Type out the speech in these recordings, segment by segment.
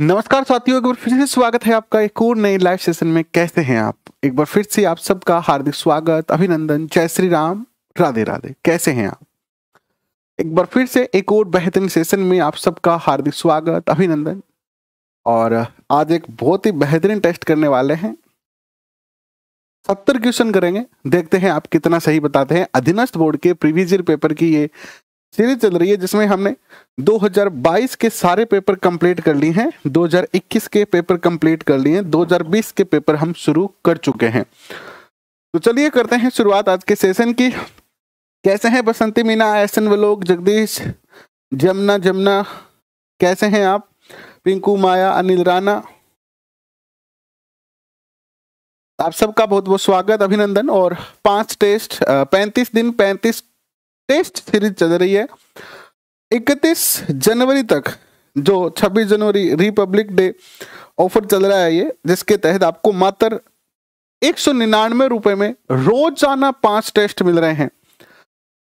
नमस्कार साथियों, एक बार फिर से स्वागत है आपका एक और नए लाइव सेशन में। कैसे हैं आप? एक बार फिर से आप सबका हार्दिक स्वागत, अभिनंदन। जय श्री राम, राधे राधे। कैसे हैं आप? एक बार फिर से एक और बेहतरीन सेशन में आप सबका हार्दिक स्वागत, अभिनंदन। और आज एक बहुत ही बेहतरीन टेस्ट करने वाले हैं। सत्तर क्वेश्चन करेंगे। देखते हैं आप कितना सही बताते हैं। अधीनस्थ बोर्ड के प्रीवियस ईयर पेपर की ये सीरीज़ चल रही है जिसमें हमने 2022 के सारे पेपर कंप्लीट कर लिए हैं 2021 के पेपर कंप्लीट कर लिए हैं 2020 के पेपर हम शुरू कर चुके हैं। तो चलिए करते हैं शुरुआत आज के सेशन की। कैसे हैं बसंती मीना एसन वलोक जगदीश, जमुना जमुना, कैसे हैं आप? पिंकू, माया, अनिल राणा। आप सबका बहुत बहुत स्वागत, अभिनंदन और पाँच टेस्ट पैंतीस दिन, पैंतीस टेस्ट सीरीज़ चल रही है। 31 जनवरी तक जो 26 जनवरी रिपब्लिक डे ऑफ़र चल रहा है ये, जिसके तहत आपको मात्र एक सौ निन्यानवे रुपए में रोज़ाना पाँच टेस्ट मिल रहे हैं।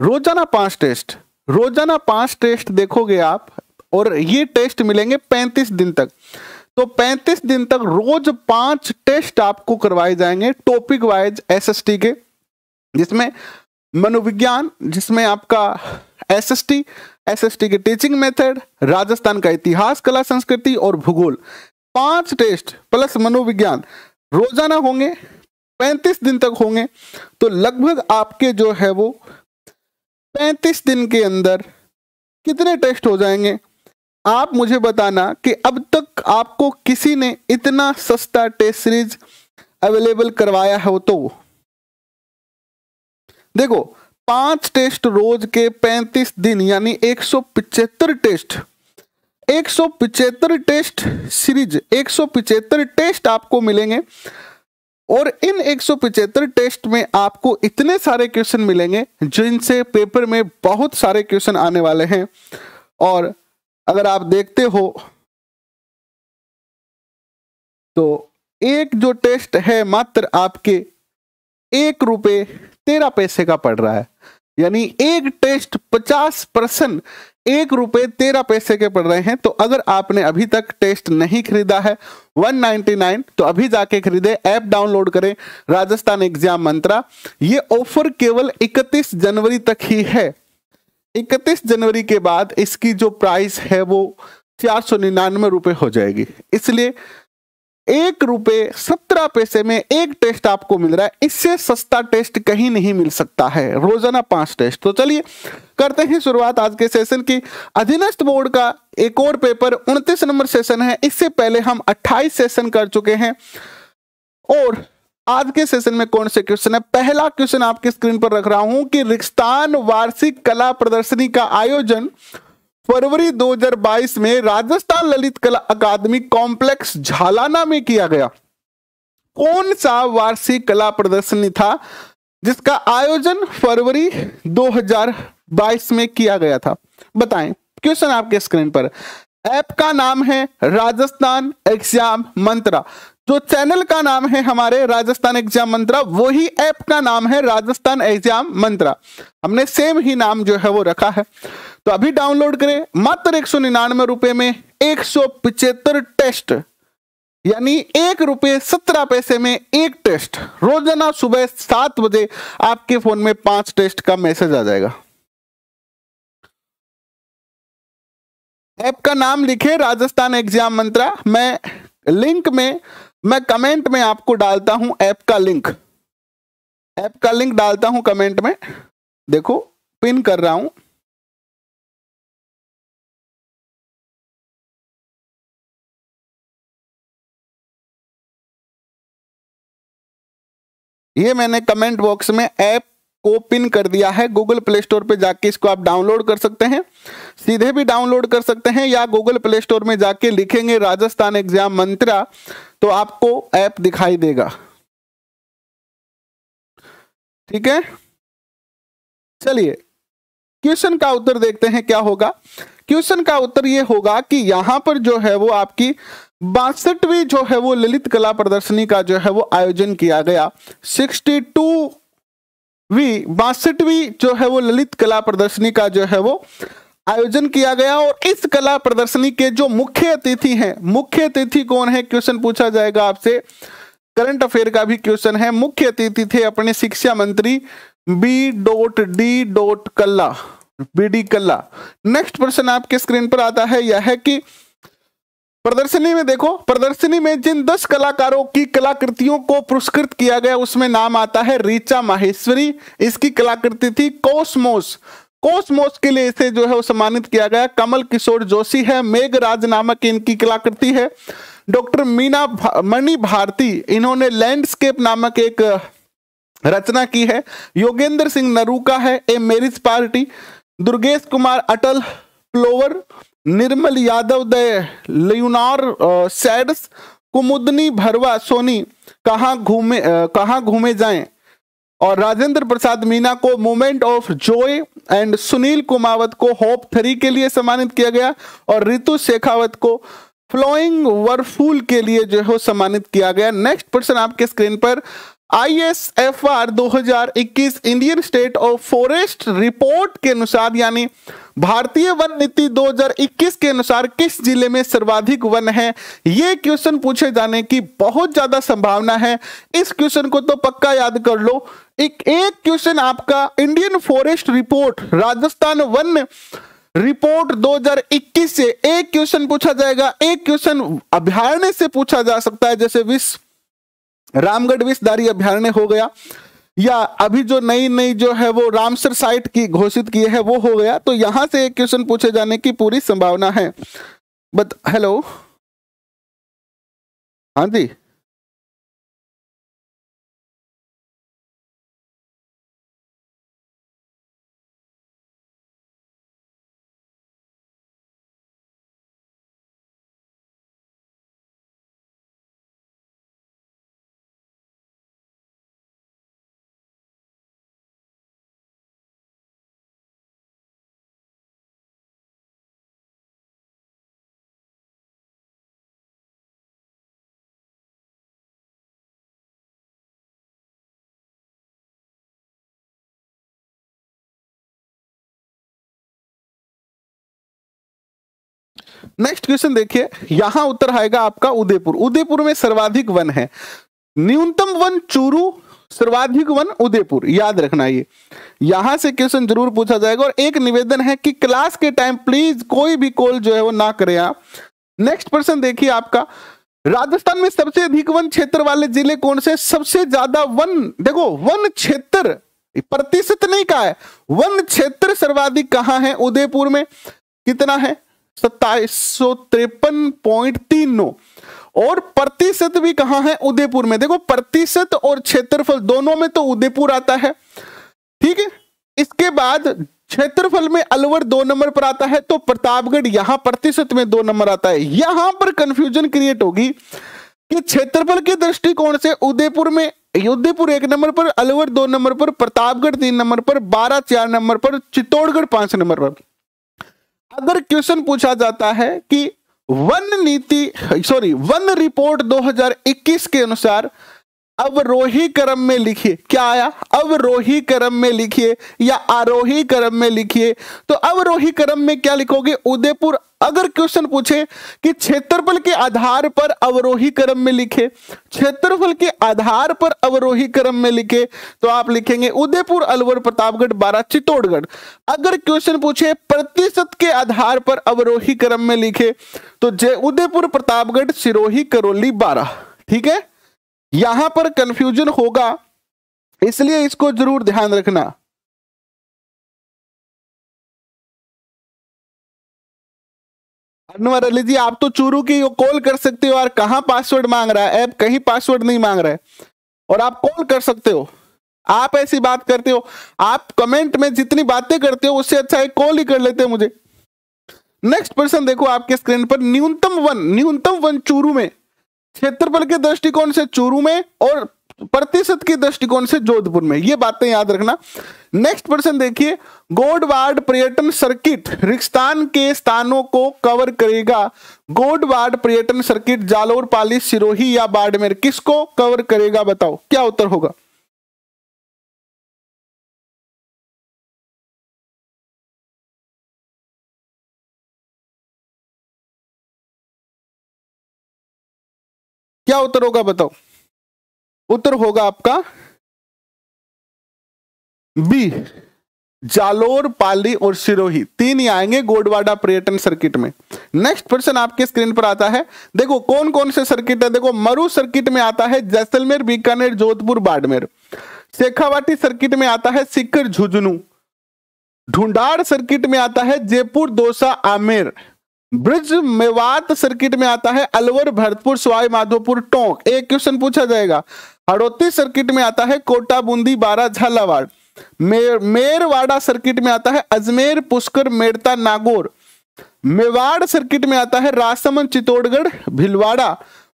रोज़ाना पाँच टेस्ट, रोज़ाना पाँच टेस्ट देखोगे आप, और ये टेस्ट मिलेंगे पैंतीस दिन तक। तो 35 दिन तक रोज पाँच टेस्ट आपको करवाए जाएँगे टॉपिक वाइज एसएसटी के, जिसमें मनोविज्ञान, जिसमें आपका एसएसटी एसएसटी के टीचिंग मेथड राजस्थान का इतिहास, कला, संस्कृति और भूगोल। पाँच टेस्ट प्लस मनोविज्ञान। रोज़ाना होंगे, पैंतीस दिन तक होंगे तो लगभग आपके जो है वो पैंतीस दिन के अंदर कितने टेस्ट हो जाएँगे? आप मुझे बताना कि अब तक आपको किसी ने इतना सस्ता टेस्ट सीरीज़ अवेलेबल करवाया हो तो। देखो, पाँच टेस्ट रोज के पैंतीस दिन, यानी एक टेस्ट। एक टेस्ट सीरीज़, एक टेस्ट आपको मिलेंगे। और इन एक टेस्ट में आपको इतने सारे क्वेश्चन मिलेंगे, जिनसे पेपर में बहुत सारे क्वेश्चन आने वाले हैं। और अगर आप देखते हो तो एक जो टेस्ट है मात्र आपके एक रुपए तेरह पैसे का पड़ रहा है। यानी एक टेस्ट पचास परसेंट, एक रुपए तेरह पैसे के पड़ रहे हैं। तो अगर आपने अभी तक टेस्ट नहीं खरीदा है 199 तो अभी जाके खरीदे, ऐप डाउनलोड करें, राजस्थान एग्ज़ाम मंत्रा। ये ऑफ़र केवल 31 जनवरी तक ही है। 31 जनवरी के बाद इसकी जो प्राइस है वो चार सौ निन्यानवे रुपए हो जाएगी। इसलिए एक रुपए सत्रह पैसे में एक टेस्ट आपको मिल रहा है, इससे सस्ता टेस्ट कहीं नहीं मिल सकता है। रोज़ाना पाँच टेस्ट। तो चलिए, करते हैं शुरुआत आज के सेशन की। अधीनस्थ बोर्ड का एक और पेपर उनतीस नंबर सेशन है। इससे पहले हम 28 सेशन कर चुके हैं। और आज के सेशन में कौन से क्वेश्चन है? पहला क्वेश्चन आपके स्क्रीन पर रख रहा हूँ कि रिक्स्तान वार्षिक कला प्रदर्शनी का आयोजन फरवरी 2022 में राजस्थान ललित कला अकादमी कॉम्प्लेक्स झालाना में किया गया। कौन सा वार्षिक कला प्रदर्शनी था जिसका आयोजन फरवरी 2022 में किया गया था? बताएँ क्वेश्चन आपके स्क्रीन पर। ऐप का नाम है राजस्थान एग्ज़ाम मंत्रा। जो चैनल का नाम है हमारे राजस्थान एग्ज़ाम मंत्रा, वही ऐप का नाम है राजस्थान एग्ज़ाम मंत्रा। हमने सेम ही नाम जो है वो रखा है। तो अभी डाउनलोड करें, मात्र एक सौ निन्यानवे रुपए में एक सौ टेस्ट, यानी एक रुपये सत्रह पैसे में एक टेस्ट। रोज़ाना सुबह सात बजे आपके फ़ोन में पाँच टेस्ट का मैसेज आ जाएगा। ऐप का नाम लिखे, राजस्थान एग्ज़ाम मंत्रा। मैं लिंक में मैं कमेंट में आपको डालता हूँ ऐप का लिंक ऐप का लिंक डालता हूँ कमेंट में। देखो पिन कर रहा हूँ। ये मैंने कमेंट बॉक्स में ऐप को पिन कर दिया है गूगल प्ले स्टोर पे जाके इसको आप डाउनलोड कर सकते हैं। सीधे भी डाउनलोड कर सकते हैं या गूगल प्ले स्टोर में जाके लिखेंगे राजस्थान एग्ज़ाम मंत्रा तो आपको ऐप दिखाई देगा। ठीक है? चलिए, क्वेश्चन का उत्तर देखते हैं क्या होगा। क्वेश्चन का उत्तर ये होगा कि यहाँ पर जो है वो आपकी बासठवीं जो है वो ललित कला प्रदर्शनी का जो है वो आयोजन किया गया। सिक्सटी टू वी, बासठवीं जो है वो ललित कला प्रदर्शनी का जो है वो आयोजन किया गया और इस कला प्रदर्शनी के जो मुख्य अतिथि हैं, मुख्य अतिथि कौन है? क्वेश्चन पूछा जाएगा आपसे। करंट अफेयर का भी क्वेश्चन है। मुख्य अतिथि थे अपने शिक्षा मंत्री B dot D dot Kalla B D Kalla next प्रश्न आपके स्क्रीन पर आता है, यह है कि प्रदर्शनी में देखो प्रदर्शनी में जिन दस कलाकारों की कलाकृतियों को पुरस्कृत किया गया उसमें नाम आता है रीचा माहेश्वरी। इसकी कलाकृति थी कोसमोस। कोसमोस के लिए इसे जो है वो सम्मानित किया गया। कमल किशोर जोशी है मेघराज नामक इनकी कलाकृति है। डॉक्टर मीना भा, मणि भारती इन्होंने लैंडस्केप नामक एक रचना की है। योगेंद्र सिंह नरूका है a marriage party. Durgesh Kumar Atal plover Nirmal Yadav दय लियोनार सैड्स, कुमुदनी, भरवा, सोनी, कहाँ घूमे कहाँ घूमे जाएँ? और राजेंद्र प्रसाद मीना को moment of joy and Sunil Kumawat को होप थ्री के लिए सम्मानित किया गया और रितु शेखावत को फ्लोइंग वरफूल के लिए जो है सम्मानित किया गया। नेक्स्ट पर्सन आपके स्क्रीन पर ISFR 2021 Indian state of forest report के अनुसार, यानी भारतीय वन नीति 2021 के अनुसार किस ज़िले में सर्वाधिक वन है? ये क्वेश्चन पूछे जाने की बहुत ज़्यादा संभावना है। इस क्वेश्चन को तो पक्का याद कर लो। एक एक क्वेश्चन आपका इंडियन फॉरेस्ट रिपोर्ट राजस्थान वन रिपोर्ट 2021 से एक क्वेश्चन पूछा जाएगा। एक क्वेश्चन अभ्यारण्य से पूछा जा सकता है, जैसे विश्व रामगढ़ विषधारी अभ्यारण्य हो गया, या अभी जो नई नई जो है वो रामसर साइट की घोषित किए है, वो हो गया तो यहाँ से एक क्वेश्चन पूछे जाने की पूरी संभावना है। बट हेलो हाँ जी? नेक्स्ट क्वेश्चन देखिए, यहाँ उत्तर आएगा आपका उदयपुर। उदयपुर में सर्वाधिक वन है। न्यूनतम वन चूरू, सर्वाधिक वन उदयपुर। याद रखना ये। यहाँ से क्वेश्चन ज़रूर पूछा जाएगा और एक निवेदन है कि क्लास के टाइम प्लीज़ कोई भी कॉल जो है वो ना करें आप। नेक्स्ट प्रश्न देखिए आपका। राजस्थान में सबसे अधिक वन क्षेत्र वाले ज़िले कौन से सबसे ज़्यादा वन, देखो, वन क्षेत्र, प्रतिशत नहीं कहा है। वन क्षेत्र सर्वाधिक कहाँ है? उदयपुर में। कितना है? सत्ताईस सौ पॉइंट तीन नौ। और प्रतिशत भी कहाँ है? उदयपुर में। देखो, प्रतिशत और क्षेत्रफल दोनों में तो उदयपुर आता है। ठीक है? इसके बाद क्षेत्रफल में अलवर दो नंबर पर आता है तो प्रतापगढ़ यहाँ प्रतिशत में दो नंबर आता है। यहाँ पर कंफ्यूजन क्रिएट होगी कि क्षेत्रफल के दृष्टिकोण से उदयपुर में, उदयपुर एक नंबर पर, अलवर दो नंबर पर, प्रतापगढ़ तीन नंबर पर बारह चार नंबर पर, चित्तौड़गढ़ पाँच नंबर पर। अगर क्वेश्चन पूछा जाता है कि वन नीति सॉरी वन रिपोर्ट 2021 के अनुसार अवरोही क्रम में लिखिए। क्या आया? अवरोही क्रम में लिखिए या आरोही क्रम में लिखिए। तो अवरोही क्रम में क्या लिखोगे? उदयपुर अगर क्वेश्चन पूछे कि क्षेत्रफल के आधार पर अवरोही क्रम में लिखे। क्षेत्रफल के आधार पर अवरोही क्रम में लिखे तो आप लिखेंगे उदयपुर, अलवर, प्रतापगढ़ बारह चित्तौड़गढ़। अगर क्वेश्चन पूछे प्रतिशत के आधार पर अवरोही क्रम में लिखे तो जय उदयपुर, प्रतापगढ़, सिरोही, करौली, बारह। ठीक है? यहाँ पर कंफ्यूजन होगा, इसलिए इसको ज़रूर ध्यान रखना। अनवर अली जी, आप तो चूरू की कॉल कर सकते हो, और कहा पासवर्ड मांग रहा है? ऐप कहीं पासवर्ड नहीं मांग रहा है। और आप कॉल कर सकते हो। आप ऐसी बात करते हो, आप कमेंट में जितनी बातें करते हो, उससे अच्छा एक कॉल ही कर लेते हो मुझे। नेक्स्ट पर्सन देखो, आपके स्क्रीन पर न्यूनतम वन न्यूनतम वन चूरू में। क्षेत्रफल के दृष्टिकोण से चूरू में और प्रतिशत के दृष्टिकोण से जोधपुर में। ये बातें याद रखना। नेक्स्ट प्रश्न देखिए गोडवार्ड पर्यटन सर्किट रिक्स्तान के स्थानों को कवर करेगा। गोडवार्ड पर्यटन सर्किट जालोर, पाली, सिरोही या बाड़मेर, किसको कवर करेगा बताओ? क्या उत्तर होगा? क्या उत्तर होगा बताओ? उत्तर होगा आपका बी, जालोर, पाली और सिरोही। तीन ही आएँगे गोडवाडा पर्यटन सर्किट में। नेक्स्ट प्रश्न आपके स्क्रीन पर आता है। देखो कौन कौन से सर्किट है? देखो, मरु सर्किट में आता है जैसलमेर, बीकानेर, जोधपुर, बाड़मेर। शेखावाटी सर्किट में आता है सिक्कर झुंझुनू। ढूंढाड़ सर्किट में आता है जयपुर, दोसा, आमेर। ब्रिज मेवात सर्किट में आता है अलवर भरतपुर सवाई माधोपुर टोंक। एक क्वेश्चन पूछा जाएगा। हड़ोती सर्किट में आता है कोटा बूंदी बारा झालावाड़। मेर, मेरवाड़ा सर्किट में आता है अजमेर पुष्कर मेड़ता नागौर। मेवाड़ सर्किट में आता है राजसमंद चित्तौड़गढ़ भिलवाड़ा।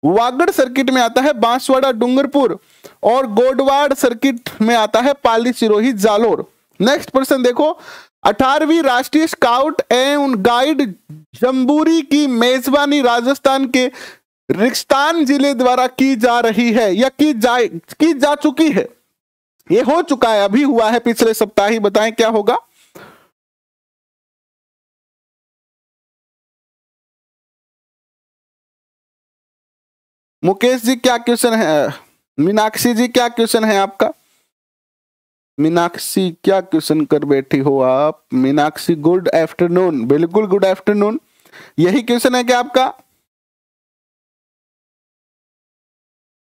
वागड़ सर्किट में आता है बांसवाड़ा डूंगरपुर। और गोडवाड़ सर्किट में आता है पाली सिरोही जालोर। नेक्स्ट प्रश्न देखो। अठारहवीं राष्ट्रीय स्काउट एवं गाइड जम्बूरी की मेजबानी राजस्थान के रिक्स्तान ज़िले द्वारा की जा रही है या की जाए, की जा चुकी है? ये हो चुका है, अभी हुआ है पिछले सप्ताह ही, बताएँ क्या होगा? मुकेश जी, क्या क्वेश्चन है? मीनाक्षी जी, क्या क्वेश्चन है आपका? मीनाक्षी, क्या क्वेश्चन कर बैठी हो आप? मीनाक्षी गुड आफ्टरनून बिल्कुल गुड आफ्टरनून यही क्वेश्चन है क्या आपका?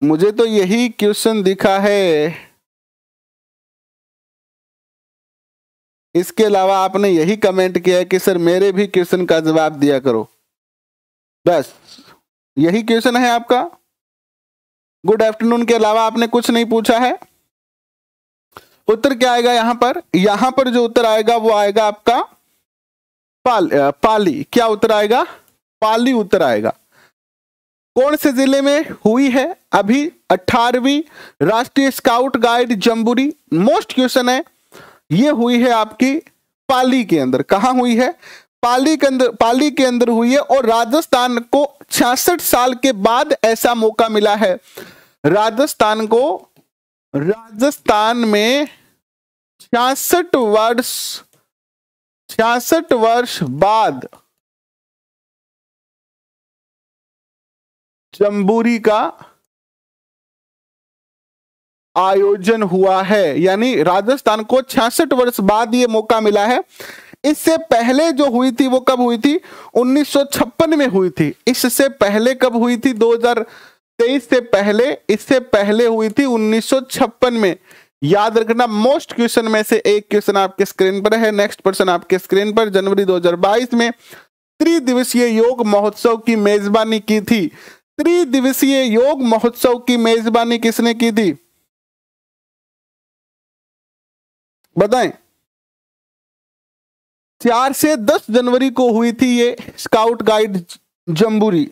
मुझे तो यही क्वेश्चन दिखा है। इसके अलावा आपने यही कमेंट किया है कि, सर, मेरे भी क्वेश्चन का जवाब दिया करो। बस, यही क्वेश्चन है आपका। गुड आफ्टरनून के अलावा आपने कुछ नहीं पूछा है? उत्तर क्या आएगा यहाँ पर? यहाँ पर जो उत्तर आएगा वो आएगा आपका पाल, पाली। क्या उत्तर आएगा? पाली उत्तर आएगा। कौन से ज़िले में हुई है अभी अठारहवीं राष्ट्रीय scout guide jamboree? Most question है ये हुई है आपकी पाली के अंदर। कहा हुई है? पाली के अंदर पाली के अंदर हुई है और राजस्थान को छियासठ साल के बाद ऐसा मौका मिला है। राजस्थान को राजस्थान में छियासठ वर्ष छियासठ वर्ष बाद जम्बूरी का आयोजन हुआ है। यानी राजस्थान को छियासठ वर्ष बाद ये मौका मिला है। इससे पहले जो हुई थी, वो कब हुई थी? 1956 में हुई थी। इससे पहले कब हुई थी? 2023 से पहले। इससे पहले हुई थी 1956 में। याद रखना मोस्ट क्वेश्चन में से एक क्वेश्चन आपके स्क्रीन पर है। नेक्स्ट पर्सन आपके स्क्रीन पर, जनवरी 2022 में त्रिदिवसीय योग महोत्सव की मेजबानी की थी। त्रिदिवसीय योग महोत्सव की मेजबानी किसने की थी? बताएँ। चार से दस जनवरी को हुई थी ये स्काउट गाइड जम्बूरी।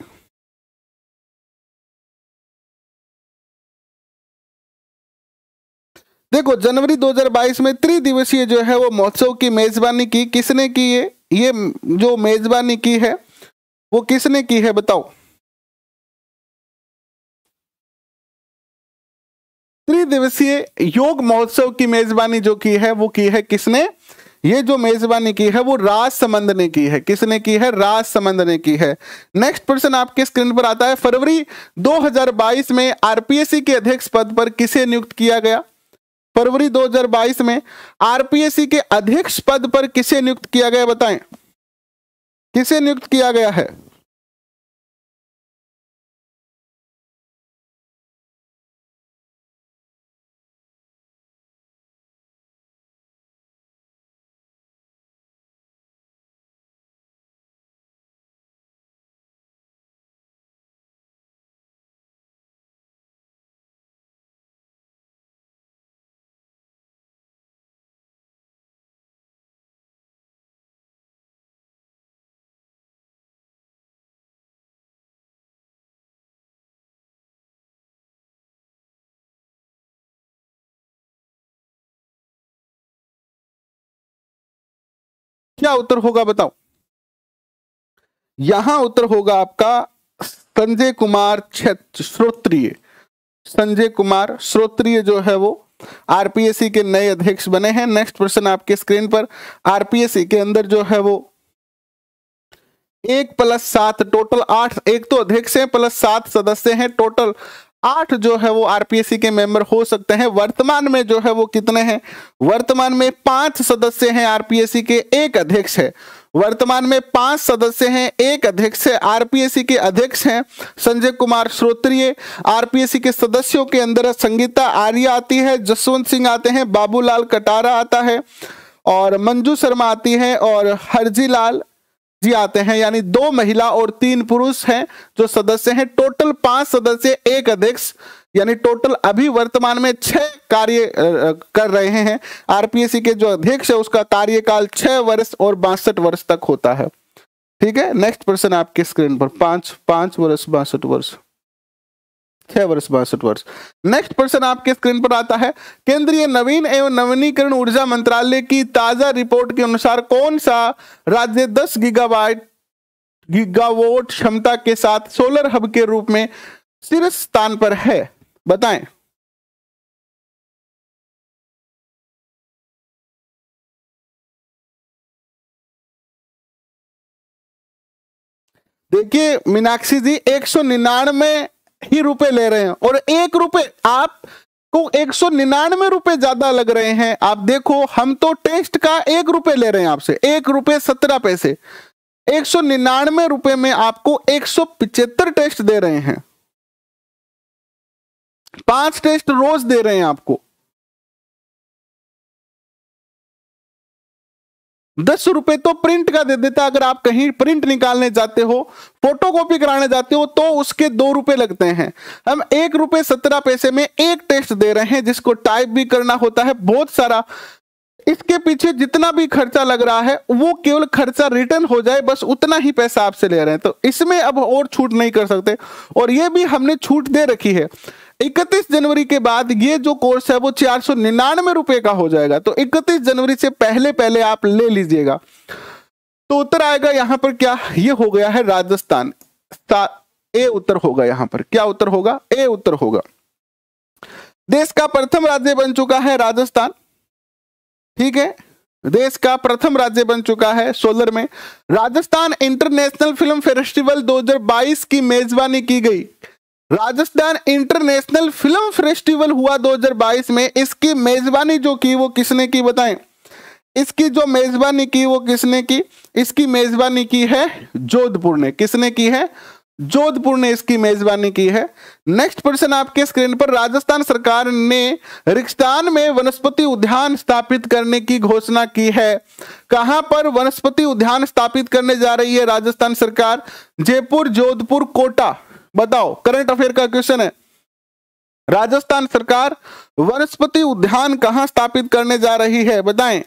देखो, जनवरी 2022 में त्रिदिवसीय जो है वो महोत्सव की मेजबानी की, किसने की है? ये जो मेजबानी की है, वो किसने की है बताओ? त्रिदिवसीय योग महोत्सव की मेजबानी जो की है, वो की है किसने? ये जो मेजबानी की है, वो राज संबंध ने की है। किसने की है? राज संबंध ने की है। नेक्स्ट प्रश्न आपके स्क्रीन पर आता है, फरवरी 2022 में आरपीएससी के अध्यक्ष पद पर किसे नियुक्त किया गया? फरवरी 2022 में आरपीएससी के अध्यक्ष पद पर किसे नियुक्त किया गया बताएँ? किसे नियुक्त किया गया है? क्या उत्तर होगा बताओ? यहाँ उत्तर होगा आपका संजय कुमार श्रोत्रिय। संजय कुमार श्रोत्रिय जो है वो आरपीएससी के नए अध्यक्ष बने हैं। नेक्स्ट प्रश्न आपके स्क्रीन पर। आरपीएससी के अंदर जो है वो एक प्लस सात टोटल आठ, एक तो अध्यक्ष हैं प्लस सात सदस्य हैं टोटल आठ जो है वो आरपीएससी के मेंबर हो सकते हैं। वर्तमान में जो है वो कितने हैं? वर्तमान में पाँच सदस्य हैं आरपीएससी के, एक अध्यक्ष है। वर्तमान में पाँच सदस्य हैं, एक अध्यक्ष है। आरपीएससी के अध्यक्ष हैं संजय कुमार श्रोत्रिय। आरपीएससी के सदस्यों के अंदर संगीता आर्य आती है, जसवंत सिंह आते हैं, बाबूलाल कटारा आता है, और मंजू शर्मा आती है, और हरजी लाल जी आते हैं, यानी दो महिला और तीन पुरुष हैं, जो सदस्य हैं। टोटल पाँच सदस्य, एक अध्यक्ष, यानी टोटल अभी वर्तमान में छह कार्य कर रहे हैं। आरपीएससी के जो अध्यक्ष है, उसका कार्यकाल छह वर्ष और बासठ वर्ष तक होता है। ठीक है? नेक्स्ट प्रश्न आपके स्क्रीन पर। पाँच पाँच वर्ष, बासठ वर्ष। छह वर्ष बासठ वर्ष। नेक्स्ट पर्सन आपके स्क्रीन पर आता है। केंद्रीय नवीन एवं नवीनीकरण ऊर्जा मंत्रालय की ताज़ा रिपोर्ट के अनुसार कौन सा राज्य 10 गीगावाट गीगावोट क्षमता के साथ सोलर हब के रूप में शीर्ष स्थान पर है? बताएँ। देखिए, मीनाक्षी जी, एक सौ निन्यानवे ही रुपए ले रहे हैं और एक रुपए आप को एक सौ निन्यानवे रुपए ज़्यादा लग रहे हैं। आप देखो, हम तो टेस्ट का एक रुपए ले रहे हैं आपसे। एक रुपए सत्रह पैसे। एक सौ निन्यानवे रुपए में आपको एक सौ पिचहत्तर टेस्ट दे रहे हैं। पाँच टेस्ट रोज दे रहे हैं आपको। दस रुपए तो प्रिंट का दे देता है। अगर आप कहीं प्रिंट निकालने जाते हो फ़ोटो कॉपी कराने जाते हो तो उसके दो रुपए लगते हैं। हम एक रुपए सत्रह पैसे में एक टेस्ट दे रहे हैं, जिसको टाइप भी करना होता है बहुत सारा। इसके पीछे जितना भी खर्चा लग रहा है, वो केवल खर्चा रिटर्न हो जाए, बस उतना ही पैसा आपसे ले रहे हैं। तो इसमें अब और छूट नहीं कर सकते। और ये भी हमने छूट दे रखी है। इकतीस जनवरी के बाद ये जो कोर्स है वो चार सौ निन्यानवे रुपए का हो जाएगा। तो इकतीस जनवरी से पहले पहले आप ले लीजिएगा। तो उत्तर आएगा यहाँ पर क्या? ये हो गया है राजस्थान। ए उत्तर होगा यहाँ पर। क्या उत्तर होगा? ए उत्तर होगा। देश का प्रथम राज्य बन चुका है राजस्थान। ठीक है? देश का प्रथम राज्य बन चुका है सोलर में। राजस्थान इंटरनेशनल फ़िल्म फेस्टिवल 2022 की मेजबानी की गई। राजस्थान इंटरनेशनल फ़िल्म फेस्टिवल हुआ 2022 में। इसकी मेजबानी जो की, वो किसने की बताएँ? इसकी जो मेजबानी की, वो किसने की? इसकी मेजबानी की है जोधपुर ने। किसने की है? जोधपुर ने इसकी मेजबानी की है। नेक्स्ट पर्सन आपके स्क्रीन पर, राजस्थान सरकार ने रिक्स्तान में वनस्पति उद्यान स्थापित करने की घोषणा की है। कहाँ पर वनस्पति उद्यान स्थापित करने जा रही है राजस्थान सरकार? जयपुर, जोधपुर, कोटा। बताओ करंट अफेयर का क्वेश्चन है। राजस्थान सरकार वनस्पति उद्यान कहाँ स्थापित करने जा रही है, बताएँ।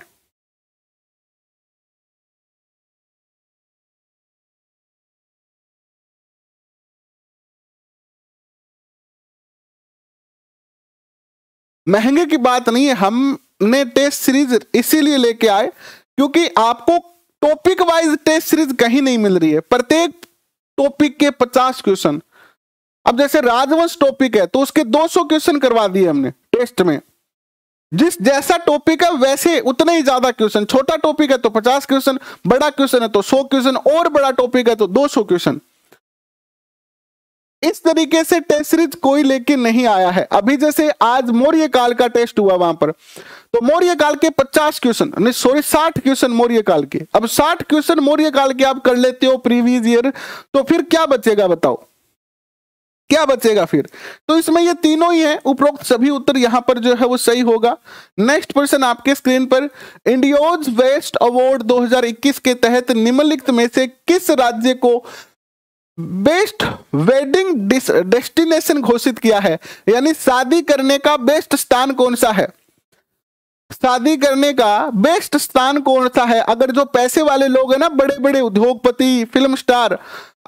महँगे की बात नहीं है, हमने टेस्ट सीरीज़ इसीलिए लेके आए क्योंकि आपको टॉपिक वाइज टेस्ट सीरीज़ कहीं नहीं मिल रही है। प्रत्येक टॉपिक के 50 क्वेश्चन अब जैसे राजवंश टॉपिक है तो उसके 200 क्वेश्चन करवा दिए हमने टेस्ट में। जिस जैसा टॉपिक है, वैसे उतने ही ज़्यादा क्वेश्चन छोटा टॉपिक है तो 50 क्वेश्चन बड़ा क्वेश्चन है तो 100 क्वेश्चन और बड़ा टॉपिक है तो 200 क्वेश्चन इस तरीके से टेस्ट सीरीज़ कोई लेके नहीं आया है। अभी जैसे आज मौर्य काल का टेस्ट हुआ वहाँ पर। तो मौर्य काल के 50 क्वेश्चन सॉरी 60 क्वेश्चन मौर्य काल के। अब 60 क्वेश्चन मौर्य काल के आप कर लेते हो प्रीवियस ईयर तो फिर क्या बचेगा बताओ? क्या बचेगा फिर? तो इसमें ये तीनों ही है। उपरोक्त सभी उत्तर यहाँ पर जो है वो सही होगा। नेक्स्ट क्वेश्चन आपके स्क्रीन पर इंडियोज वेस्ट अवार्ड 2021 के तहत निम्नलिखित में से किस राज्य को बेस्ट वेडिंग डेस्टिनेशन घोषित किया है? यानी शादी करने का बेस्ट स्थान कौन सा है? शादी करने का बेस्ट स्थान कौन सा है? अगर जो पैसे वाले लोग हैं ना बड़े बड़े उद्योगपति फ़िल्म स्टार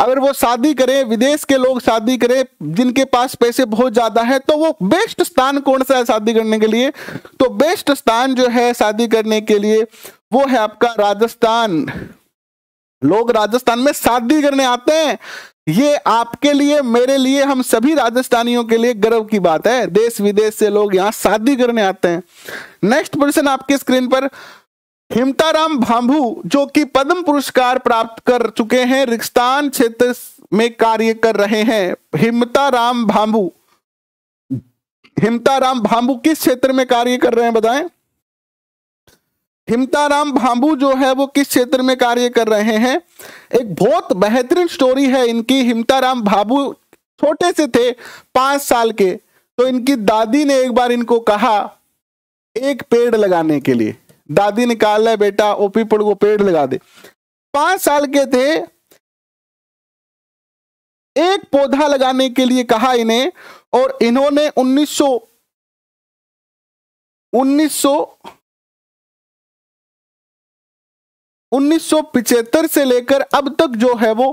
अगर वो शादी करें, विदेश के लोग शादी करें, जिनके पास पैसे बहुत ज़्यादा है तो वो बेस्ट स्थान कौन सा है शादी करने के लिए? तो बेस्ट स्थान जो है शादी करने के लिए, वो है आपका राजस्थान। लोग राजस्थान में शादी करने आते हैं। ये आपके लिए, मेरे लिए, हम सभी राजस्थानियों के लिए गर्व की बात है। देश विदेश से लोग यहाँ शादी करने आते हैं। नेक्स्ट पर्सन आपके स्क्रीन पर हिमताराम भांभू, जो कि पद्म पुरस्कार प्राप्त कर चुके हैं रिक्स्तान क्षेत्र में कार्य कर रहे हैं। हिमताराम भांभू। हिमताराम भांबू किस क्षेत्र में कार्य कर रहे हैं, बताएँ? हिमताराम भांबू जो है, वो किस क्षेत्र में कार्य कर रहे हैं? एक बहुत बेहतरीन स्टोरी है इनकी। हिमताराम भाबू छोटे से थे, पाँच साल के। तो इनकी दादी ने एक बार इनको कहा, एक पेड़ लगाने के लिए। दादी निकाल कहा बेटा ओपी पड़ को पेड़ लगा दे। पाँच साल के थे। एक पौधा लगाने के लिए कहा इन्हें, और इन्होंने 1900 1900 1975 से लेकर अब तक जो है वो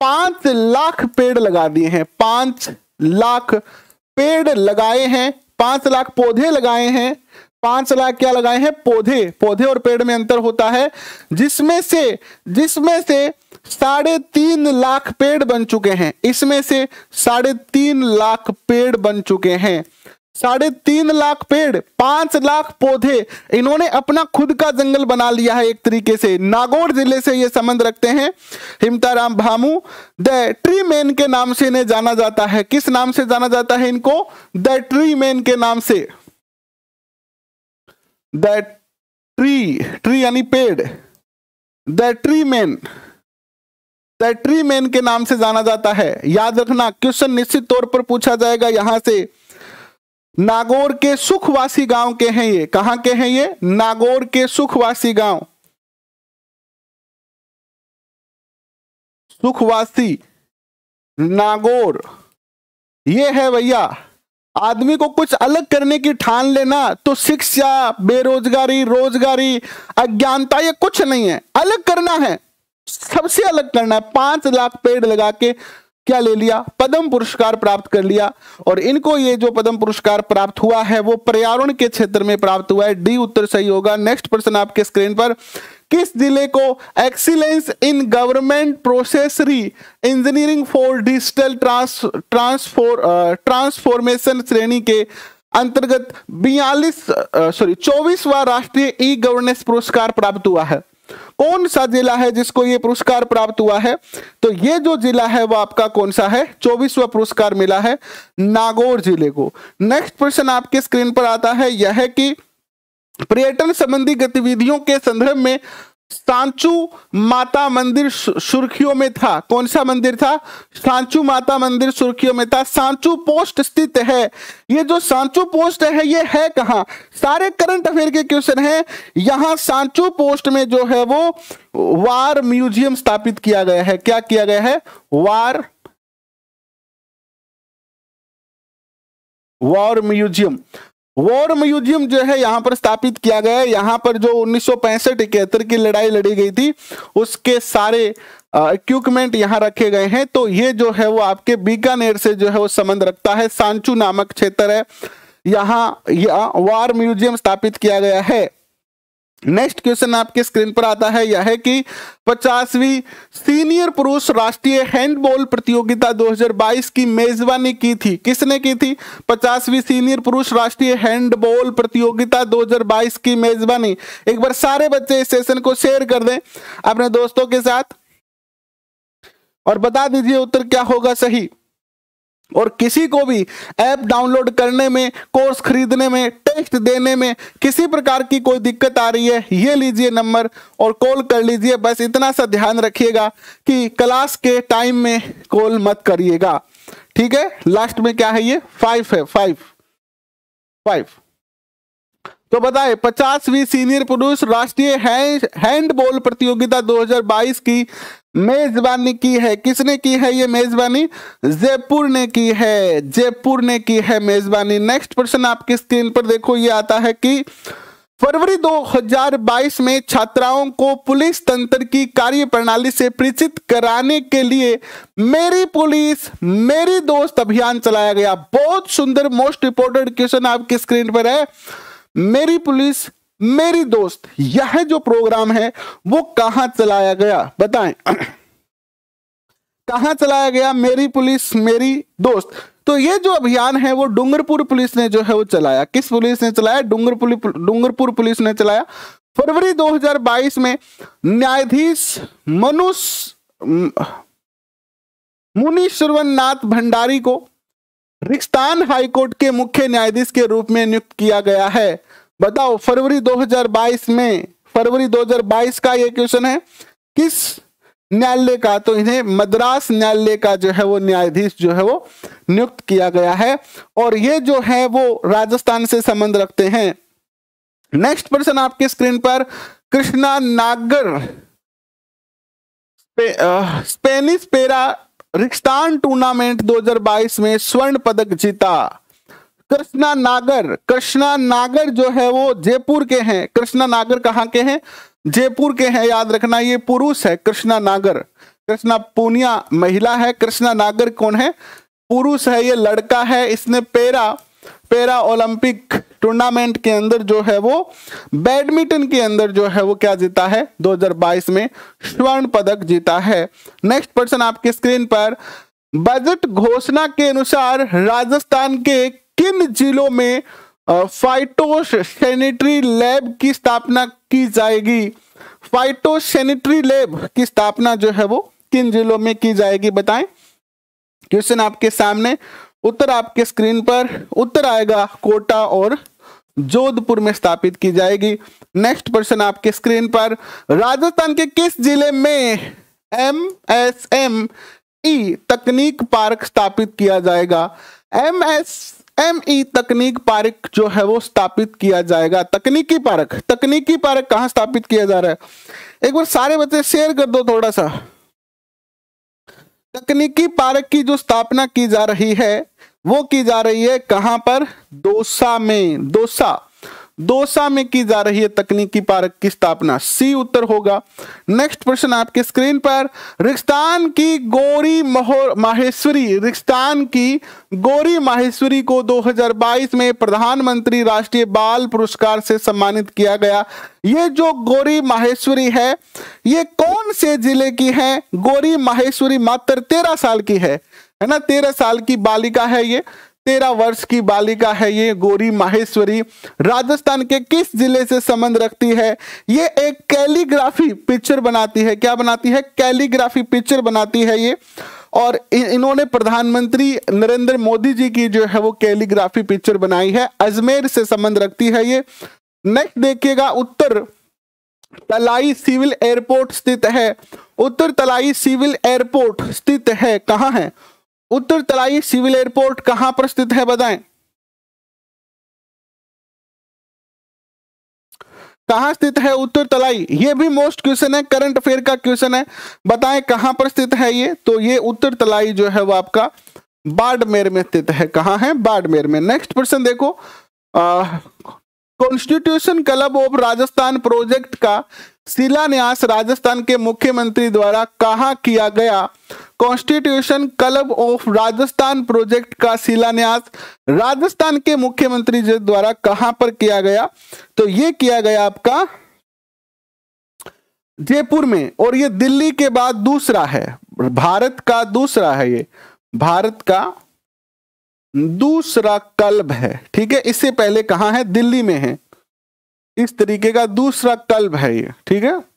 पाँच लाख पेड़ लगा दिए हैं। पाँच लाख पेड़ लगाए हैं, पाँच लाख पौधे लगाए हैं। पाँच लाख क्या लगाए हैं? पौधे। पौधे और पेड़ में अंतर होता है। जिसमें से जिसमें से साढ़े तीन लाख पेड़ बन चुके हैं। इसमें से साढ़े तीन लाख पेड़ बन चुके हैं। साढ़े तीन लाख पेड़, पाँच लाख पौधे। इन्होंने अपना खुद का जंगल बना लिया है एक तरीके से। नागौर ज़िले से ये संबंध रखते हैं। Himtaram Bhamu, the tree man के नाम से इन्हें जाना जाता है। किस नाम से जाना जाता है इनको? द ट्री मैन के नाम से। द ट्री ट्री यानी पेड़ the tree man the tree man के नाम से जाना जाता है। याद रखना क्वेश्चन निश्चित तौर पर पूछा जाएगा यहाँ से। नागौर के सुखवासी गाँव के हैं ये। कहाँ के हैं ये? नागौर के सुखवासी गाँव। सुखवासी, नागौर। ये है भैया आदमी को कुछ अलग करने की ठान लेना तो शिक्षा, बेरोजगारी, रोजगारी, अज्ञानता, ये कुछ नहीं है। अलग करना है। सबसे अलग करना है। पाँच लाख पेड़ लगा के क्या ले लिया? पद्म पुरस्कार प्राप्त कर लिया। और इनको ये जो पद्म पुरस्कार प्राप्त हुआ है, वो पर्यावरण के क्षेत्र में प्राप्त हुआ है। डी उत्तर सही होगा। नेक्स्ट प्रश्न आपके स्क्रीन पर। किस ज़िले को excellence in government process re engineering for digital trans transfor transformation श्रेणी के अंतर्गत बयालीस सॉरी चौबीसवा राष्ट्रीय ई गवर्नेंस पुरस्कार प्राप्त हुआ है। कौन सा जिला है जिसको ये पुरस्कार प्राप्त हुआ है? तो ये जो जिला है वो आपका कौन सा है? चौबीसवा पुरस्कार मिला है नागौर ज़िले को। नेक्स्ट प्रश्न आपके स्क्रीन पर आता है, यह कि पर्यटन संबंधी गतिविधियों के संदर्भ में सांचू माता मंदिर सुर्खियों में था। कौन सा मंदिर था? सांचू माता मंदिर सुर्खियों में था। सांचू पोस्ट स्थित है। ये जो सांचू पोस्ट है, ये है कहा? सारे करंट अफेयर के क्वेश्चन है। यहाँ सांचू पोस्ट में जो है वो वार म्यूज़ियम स्थापित किया गया है। क्या किया गया है? War war museum. War museum जो है यहाँ पर स्थापित किया गया है। यहाँ पर जो उन्नीस इकहत्तर की लड़ाई लड़ी गई थी, उसके सारे इक्विपमेंट यहाँ रखे गए हैं। तो ये जो है वो आपके बीकानेर से जो है वो संबंध रखता है। सांचू नामक क्षेत्र है। यहाँ, यह वार म्यूज़ियम स्थापित किया गया है। नेक्स्ट क्वेश्चन आपके स्क्रीन पर आता है, यह है कि पचासवीं सीनियर पुरुष राष्ट्रीय हैंडबॉल प्रतियोगिता 2022 की मेजबानी की थी। किसने की थी? पचासवीं सीनियर पुरुष राष्ट्रीय हैंडबॉल प्रतियोगिता 2022 की मेजबानी। एक बार सारे बच्चे इस सेशन को शेयर कर दें अपने दोस्तों के साथ। और बता दीजिए उत्तर क्या होगा सही। और किसी को भी ऐप डाउनलोड करने में, कोर्स खरीदने में टेस्ट देने में किसी प्रकार की कोई दिक्कत आ रही है, ये लीजिए नंबर और कॉल कर लीजिए। बस इतना सा ध्यान रखिएगा कि क्लास के टाइम में कॉल मत करिएगा। ठीक है? लास्ट में क्या है ये? फाइव है फाइव फाइव तो बताए, पचासवीं सीनियर पुरुष राष्ट्रीय हैंडबॉल प्रतियोगिता 2022 की मेजबानी की है। किसने की है ये मेजबानी? जयपुर ने की है। जयपुर ने की है मेजबानी। नेक्स्ट प्रश्न आपकी स्क्रीन पर देखो, ये आता है कि फरवरी 2022 में छात्राओं को पुलिस तंत्र की कार्य प्रणाली से परिचित कराने के लिए मेरी पुलिस, मेरी दोस्त अभियान चलाया गया। बहुत सुंदर मोस्ट इंपोर्टेंट क्वेश्चन आपकी स्क्रीन पर है। मेरी पुलिस मेरी दोस्त, यह जो प्रोग्राम है, वो कहाँ चलाया गया? बताएँ। कहाँ चलाया गया? मेरी पुलिस, मेरी दोस्त। तो ये जो अभियान है, वो डूंगरपुर पुलिस ने जो है, वो चलाया। किस पुलिस ने चलाया? डूंगरपुर डूंगरपुर पुलिस ने चलाया। फरवरी 2022 में न्यायाधीश मनुष मुनीश्वरवन नाथ भंडारी को रिक्स्तान हाईकोर्ट के मुख्य न्यायाधीश के रूप में नियुक्त किया गया है। बताओ, फरवरी 2022 में, फरवरी 2022 का ये क्वेश्चन है, किस न्यायालय का तो इन्हें मद्रास न्यायालय का जो है वो न्यायाधीश जो है वो नियुक्त किया गया है, और ये जो है वो राजस्थान से संबंध रखते हैं। नेक्स्ट पर्सन आपके स्क्रीन पर, कृष्णा नागर स्पेनिश पेरा रिक्स्तान टूर्नामेंट 2022 में स्वर्ण पदक जीता। कृष्णा नागर कृष्णा नागर जो है वो जयपुर के हैं। कृष्णा नागर कहाँ के हैं? जयपुर के हैं, याद रखना ये पुरुष है, कृष्णा नागर। कृष्णा पूनिया महिला है, कृष्णा नागर कौन है? पुरुष है, ये लड़का है, इसने पेरा पेरा ओलंपिक टूर्नामेंट के अंदर जो है वो, बैडमिंटन के अंदर जो है वो क्या जीता है? 2022 में स्वर्ण पदक जीता है। नेक्स्ट पर्सन आपके स्क्रीन पर, बजट घोषणा के अनुसार राजस्थान के किन जिलों में फाइटोस सैनिटरी लैब की स्थापना की जाएगी? फाइटो सैनिटरी लैब की स्थापना जो है वो किन जिलों में की जाएगी बताएँ? क्वेश्चन आपके सामने, उत्तर आपके स्क्रीन पर, उत्तर आएगा कोटा और जोधपुर में स्थापित की जाएगी। नेक्स्ट पर्सन आपके स्क्रीन पर, राजस्थान के किस ज़िले में एम एस एम ई तकनीक पार्क स्थापित किया जाएगा? एम एस एम ई तकनीक पार्क जो है वो स्थापित किया जाएगा। तकनीकी पार्क तकनीकी पार्क कहाँ स्थापित किया जा रहा है? एक बार सारे बच्चे शेयर कर दो थोड़ा सा। तकनीकी पार्क की जो स्थापना की जा रही है, वो की जा रही है कहाँ पर? दोसा में। दोसा दोसा में की जा रही है तकनीकी पार्क की स्थापना। सी उत्तर होगा। नेक्स्ट प्रश्न आपके स्क्रीन पर। रिक्स्तान की गौरी माहेश्वरी। रिक्स्तान की गौरी माहेश्वरी को 2022 में प्रधानमंत्री राष्ट्रीय बाल पुरस्कार से सम्मानित किया गया। ये जो गौरी माहेश्वरी है, ये कौन से ज़िले की है? गौरी माहेश्वरी मात्र तेरह साल की है। है ना? तेरह साल की बालिका है ये। तेरह वर्ष की बालिका है ये गोरी माहेश्वरी। राजस्थान के किस ज़िले से संबंध रखती है? ये एक कैलीग्राफी पिक्चर बनाती है। क्या बनाती है? कैलीग्राफी पिक्चर बनाती है ये। और इन्होंने प्रधानमंत्री नरेंद्र मोदी जी की जो है वो कैलीग्राफी पिक्चर बनाई है। अजमेर से संबंध रखती है ये। नेक्स्ट देखिएगा, उत्तर तलाई सिविल एयरपोर्ट स्थित है। उत्तर तलाई सिविल एयरपोर्ट स्थित है। कहाँ है? उत्तर तलाई सिविल एयरपोर्ट कहाँ पर स्थित है बताएँ। कहाँ स्थित है उत्तर तलाई? ये भी मोस्ट क्वेश्चन है करंट अफेयर का क्वेश्चन है। बताएँ कहाँ पर स्थित है ये? तो ये उत्तर तलाई जो है वो आपका बाड़मेर में स्थित है। कहाँ है? बाड़मेर में। नेक्स्ट क्वेश्चन देखो। Constitution club of Rajasthan project का शिलान्यास राजस्थान के मुख्यमंत्री द्वारा कहा किया गया? Constitution club of Rajasthan project का शिलान्यास राजस्थान के मुख्यमंत्री जी द्वारा कहाँ पर किया गया? तो ये किया गया आपका जयपुर में, और ये दिल्ली के बाद दूसरा है। भारत का दूसरा है ये। भारत का दूसरा कल्ब है। ठीक है, इससे पहले कहा है? दिल्ली में है। इस तरीके का दूसरा कल्ब है ये। ठीक है?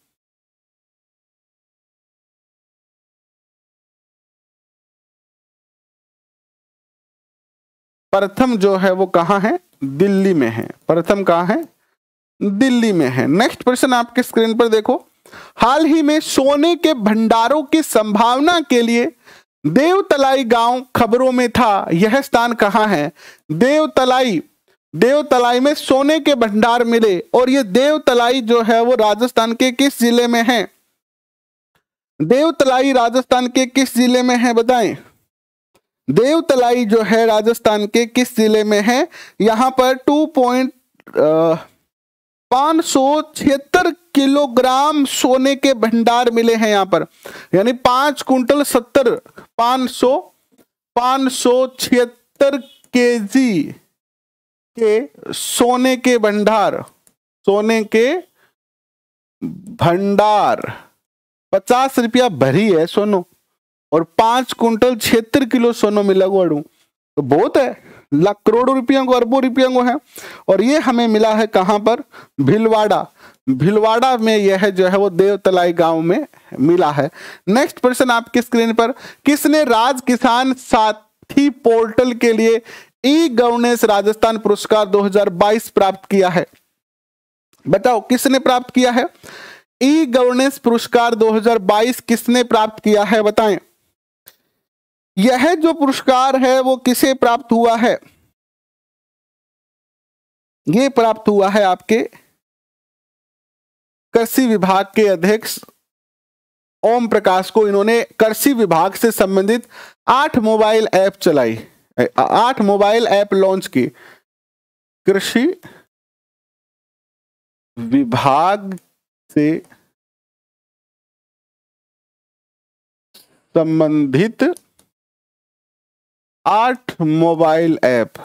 प्रथम जो है वो कहाँ है? दिल्ली में है। प्रथम कहाँ है? दिल्ली में है। नेक्स्ट प्रश्न आपके स्क्रीन पर देखो। हाल ही में सोने के भंडारों की संभावना के लिए देवतलाई गाँव खबरों में था। यह स्थान कहाँ है? देवतलाई। देवतलाई में सोने के भंडार मिले और ये देवतलाई जो है वो राजस्थान के किस ज़िले में है? देवतलाई राजस्थान के किस ज़िले में है? बताएँ। देवतलाई जो है राजस्थान के किस ज़िले में है? यहाँ पर टू पॉइंट पाँच सौ छिहत्तर किलोग्राम सोने के भंडार मिले हैं यहाँ पर। यानी पाँच कुंटल सत्तर, पाँच सौ पाँच सौ छिहत्तर के जी के सोने के भंडार, सोने के भंडार। पचास रुपया भरी है, सोनो। और पाँच कुंटल छिहत्तर किलो सोनो मिला गुआड़ू तो बहुत है। लाख करोड़ों रुपया को, अरबों रुपया को है। और ये हमें मिला है कहाँ पर? भिलवाड़ा। भिलवाड़ा में यह जो है वो देवतलाई गाँव में मिला है। नेक्स्ट प्रश्न आपकी स्क्रीन पर, किसने राज किसान साथी पोर्टल के लिए ई गवर्नेंस राजस्थान पुरस्कार 2022 प्राप्त किया है? बताओ, किसने प्राप्त किया है? ई गवर्नेंस पुरस्कार 2022 किसने प्राप्त किया है? बताएँ। यह जो पुरस्कार है वो किसे प्राप्त हुआ है? ये प्राप्त हुआ है आपके कृषि विभाग के अध्यक्ष ओम प्रकाश को। इन्होंने कृषि विभाग से संबंधित आठ मोबाइल ऐप चलाई, आठ मोबाइल ऐप लॉन्च की। कृषि विभाग से संबंधित आठ मोबाइल ऐप।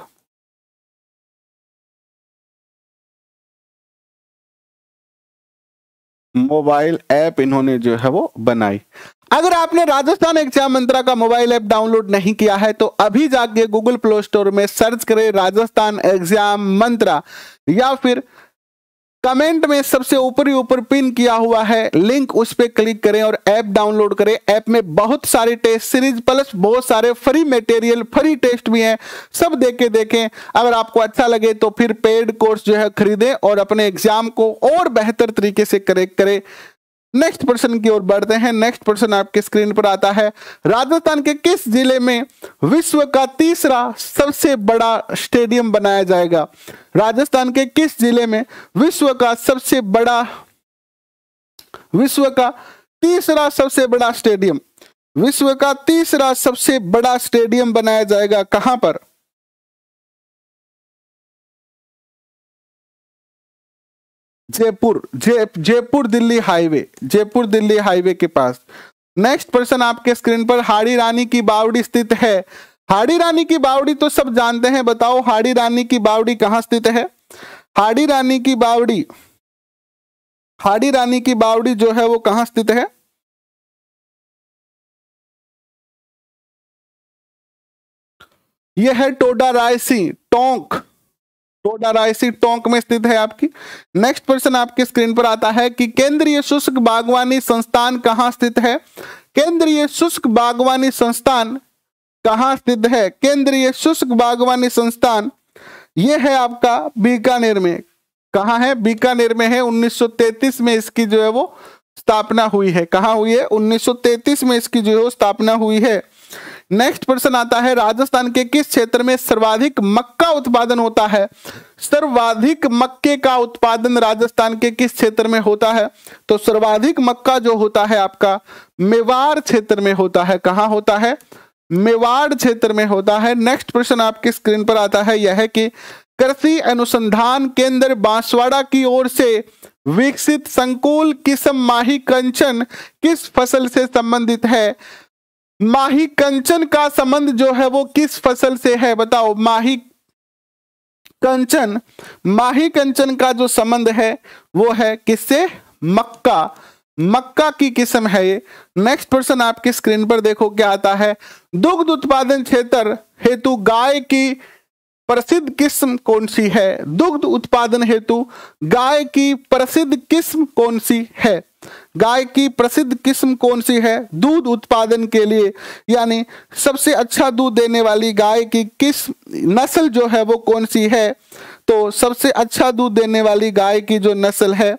मोबाइल ऐप इन्होंने जो है वो बनाई। अगर आपने राजस्थान एग्ज़ाम मंत्रा का मोबाइल ऐप डाउनलोड नहीं किया है तो अभी जाके गूगल प्ले स्टोर में सर्च करें राजस्थान एग्ज़ाम मंत्रा या फिर कमेंट में सबसे ऊपरी ऊपर पिन किया हुआ है। लिंक उस पर क्लिक करें और ऐप डाउनलोड करें। ऐप में बहुत सारे टेस्ट सीरीज़ प्लस बहुत सारे फ्री मटेरियल, फ्री टेस्ट भी हैं। सब देख के देखें। अगर आपको अच्छा लगे तो फिर पेड कोर्स जो है खरीदें और अपने एग्ज़ाम को और बेहतर तरीके से करेक्ट करें। नेक्स्ट प्रश्न की ओर बढ़ते हैं। नेक्स्ट प्रश्न आपके स्क्रीन पर आता है। राजस्थान के किस ज़िले में विश्व का तीसरा सबसे बड़ा स्टेडियम बनाया जाएगा? राजस्थान के किस ज़िले में विश्व का सबसे बड़ा, विश्व का तीसरा सबसे बड़ा स्टेडियम विश्व का तीसरा सबसे बड़ा स्टेडियम बनाया जाएगा कहाँ पर? जयपुर, जय, जयपुर दिल्ली हाईवे, जयपुर दिल्ली हाईवे के पास। नेक्स्ट पर्सन आपके स्क्रीन पर हाड़ी रानी की बावड़ी स्थित है। हाड़ी रानी की बावड़ी तो सब जानते हैं, बताओ हाड़ी रानी की बावड़ी कहाँ स्थित है? हाड़ी रानी की बावड़ी, हाड़ी रानी की बावड़ी जो है वो कहाँ स्थित है? यह है टोडा रायसी टोंक। टोडा रायसी टोंक में स्थित है आपकी। नेक्स्ट प्रश्न आपके स्क्रीन पर आता है कि केंद्रीय शुष्क बागवानी संस्थान कहाँ स्थित है? केंद्रीय शुष्क बागवानी संस्थान कहाँ स्थित है? केंद्रीय शुष्क बागवानी संस्थान यह है आपका बीकानेर में। कहा है? बीकानेर में है। 1933 में इसकी जो है वो स्थापना हुई है। कहा हुई है? 1933 में इसकी जो है स्थापना हुई है। नेक्स्ट प्रश्न आता है, राजस्थान के किस क्षेत्र में सर्वाधिक मक्का उत्पादन होता है? सर्वाधिक मक्के का उत्पादन राजस्थान के किस क्षेत्र में होता है? तो सर्वाधिक मक्का जो होता है आपका, मेवाड़ क्षेत्र में होता है। कहाँ होता है? मेवाड़ क्षेत्र में होता है। नेक्स्ट प्रश्न आपकी स्क्रीन पर आता है, यह है कि कृषि अनुसंधान केंद्र बांसवाड़ा की ओर से विकसित संकुल किस्म माही कंचन किस फ़सल से संबंधित है? माही कंचन का संबंध जो है वो किस फ़सल से है बताओ? माही कंचन माही कंचन का जो संबंध है वो है किससे? मक्का। मक्का की किस्म है ये। नेक्स्ट प्रश्न आपकी स्क्रीन पर देखो क्या आता है। दुग्ध उत्पादन क्षेत्र हेतु गाय की प्रसिद्ध किस्म कौन सी है? दुग्ध उत्पादन हेतु गाय की प्रसिद्ध किस्म कौन सी है? गाय की प्रसिद्ध किस्म कौन सी है? दूध उत्पादन के लिए, यानी सबसे अच्छा दूध देने वाली गाय की किस नस्ल जो है वो कौन सी है? तो सबसे अच्छा दूध देने वाली गाय की जो नस्ल है,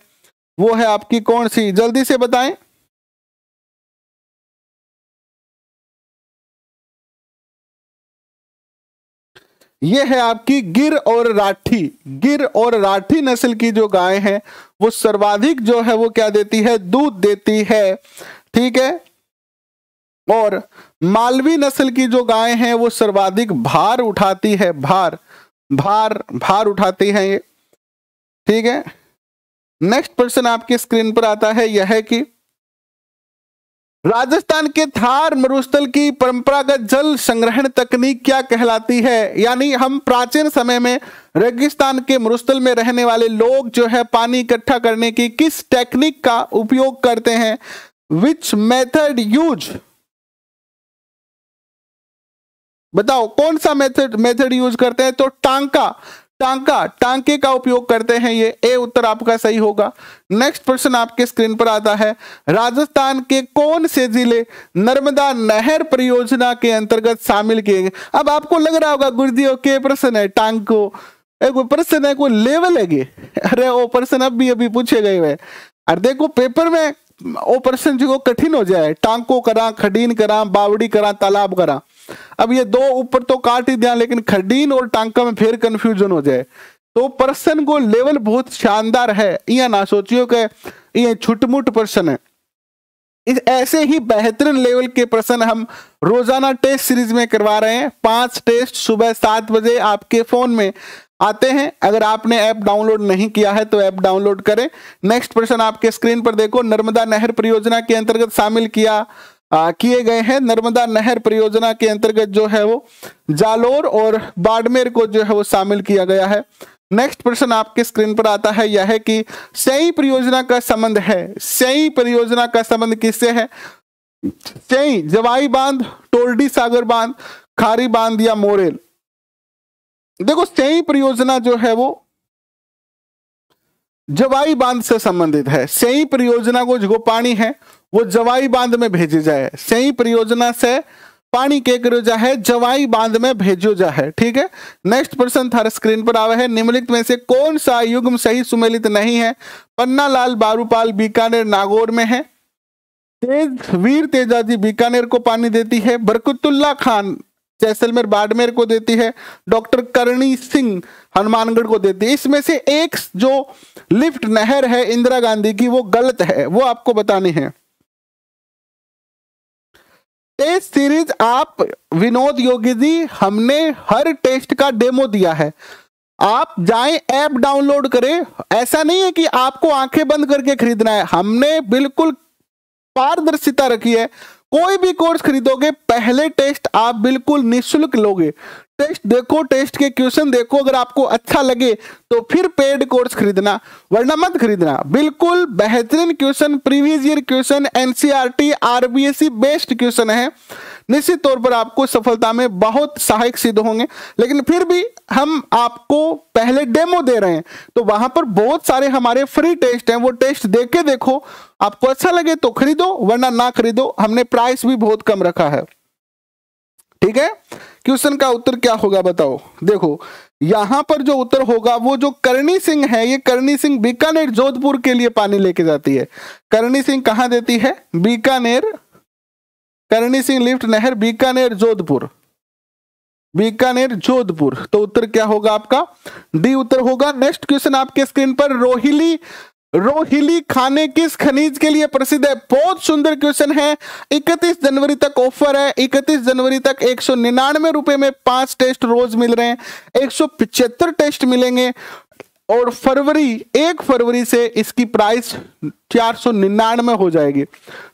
वो है आपकी कौन सी? जल्दी से बताएँ। ये है आपकी गिर और राठी। गिर और राठी नस्ल की जो गाय है, वो सर्वाधिक जो है वो क्या देती है? दूध देती है। ठीक है? और मालवी नस्ल की जो गाय है, वो सर्वाधिक भार उठाती है। भार भार भार उठाती है ये। ठीक है? नेक्स्ट पर्सन आपकी स्क्रीन पर आता है, यह है कि राजस्थान के थार मरुस्थल की परंपरागत जल संग्रहण तकनीक क्या कहलाती है? यानी हम प्राचीन समय में रेगिस्तान के मरुस्थल में रहने वाले लोग जो है पानी इकट्ठा करने की किस टेक्निक का उपयोग करते हैं? विच मेथड यूज़ बताओ, कौन सा मेथड मेथड यूज़ करते हैं? तो टांका। टांका, टांके का उपयोग करते हैं ये। ए उत्तर आपका सही होगा। नेक्स्ट प्रश्न आपके स्क्रीन पर आता है। राजस्थान के कौन से ज़िले नर्मदा नहर परियोजना के अंतर्गत शामिल किए गए? अब आपको लग रहा होगा, गुरुजी के प्रश्न है, टांको। एक प्रश्न है, कोई लेवल है अरे, वो प्रश्न अब भी अभी पूछे गए हुए और देखो पेपर में वो प्रश्न जो कठिन हो जाए। टांको करा, खडीन करा, बावड़ी करा, तालाब करा। अब ये दो ऊपर तो काट ही दिया, लेकिन खडीन और टांका में फिर कंफ्यूजन हो जाए। तो प्रश्न को लेवल बहुत शानदार है। यह ना सोचियो कि ये छुटमुट पर्सन है। इस ऐसे ही बेहतरीन लेवल के प्रश्न हम रोज़ाना टेस्ट सीरीज़ में करवा रहे हैं। पाँच टेस्ट सुबह सात बजे आपके फ़ोन में। आते हैं। अगर आपने ऐप डाउनलोड नहीं किया है तो ऐप डाउनलोड करें। नेक्स्ट प्रश्न आपके स्क्रीन पर देखो। नर्मदा नहर परियोजना के अंतर्गत शामिल किया किए गए हैं। नर्मदा नहर परियोजना के अंतर्गत जो है वो जालोर और बाड़मेर को जो है वो शामिल किया गया है। नेक्स्ट प्रश्न आपके स्क्रीन पर आता है। यह है कि सही परियोजना का संबंध है। सही परियोजना का संबंध किससे है? सही जवाई बाँध, टोलडी सागर बाँध, खारी बाँध या मोरेल। देखो सही परियोजना जो है वो जवाई बाँध से संबंधित है। सही परियोजना को जो पानी है, वो जवाई बाँध में भेजी जाए। सही परियोजना से पानी के करो जा है जवाई बाँध में भेजो जा है ठीक है? नेक्स्ट प्रश्न थार स्क्रीन पर आवे है। निम्नलिखित में से कौन सा युग्म सही सुमेलित नहीं है? पन्ना लाल बारूपाल बीकानेर नागौर में है। तेज, वीर तेजाजी बीकानेर को पानी देती है। बरकतुल्ला खान जैसलमेर बाड़मेर को देती है, डॉक्टर करणी सिंह हनुमानगढ़ को देती है। इसमें से एक जो लिफ्ट नहर है इंदिरा गांधी की, वो गलत है, वो आपको बतानी है। टेस्ट सीरीज़ आप, विनोद योगी जी, हमने हर टेस्ट का डेमो दिया है। आप जाएँ, ऐप डाउनलोड करें। ऐसा नहीं है कि आपको आँखें बंद करके खरीदना है। हमने बिल्कुल पारदर्शिता रखी है। कोई भी कोर्स खरीदोगे, पहले टेस्ट आप बिल्कुल निःशुल्क लोगे। टेस्ट देखो, टेस्ट के क्वेश्चन देखो, अगर आपको अच्छा लगे तो फिर पेड कोर्स खरीदना, वरना मत खरीदना। बिल्कुल बेहतरीन question, previous year question NCERT RBSC best question है। निश्चित तौर पर आपको सफलता में बहुत सहायक सिद्ध होंगे। लेकिन फिर भी हम आपको पहले डेमो दे रहे हैं। तो वहाँ पर बहुत सारे हमारे फ्री टेस्ट हैं। वो टेस्ट देख के देखो। आपको अच्छा लगे तो खरीदो, वरना ना खरीदो, हमने प्राइस भी बहुत कम रखा है। ठीक है? क्वेश्चन का उत्तर क्या होगा बताओ? देखो, यहाँ पर जो उत्तर होगा, वो जो करणी सिंह है, ये करणी सिंह बीकानेर, जोधपुर के लिए पानी लेके जाती है। करणी सिंह कहाँ देती है? बीकानेर करणी सिंह लिफ्ट नहर, बीकानेर, जोधपुर। बीकानेर, जोधपुर। तो उत्तर क्या होगा आपका? डी उत्तर होगा। नेक्स्ट क्वेश्चन आपके स्क्रीन पर, रोहिली रोहिली खाने किस खनिज के लिए प्रसिद्ध है? बहुत सुंदर क्वेश्चन है। 31 जनवरी तक ऑफ़र है। 31 जनवरी तक एक सौ निन्यानवे रुपए में पाँच टेस्ट रोज मिल रहे हैं। एक टेस्ट मिलेंगे। और फरवरी, एक फरवरी से इसकी प्राइस चार सौ निन्यानवे हो जाएगी।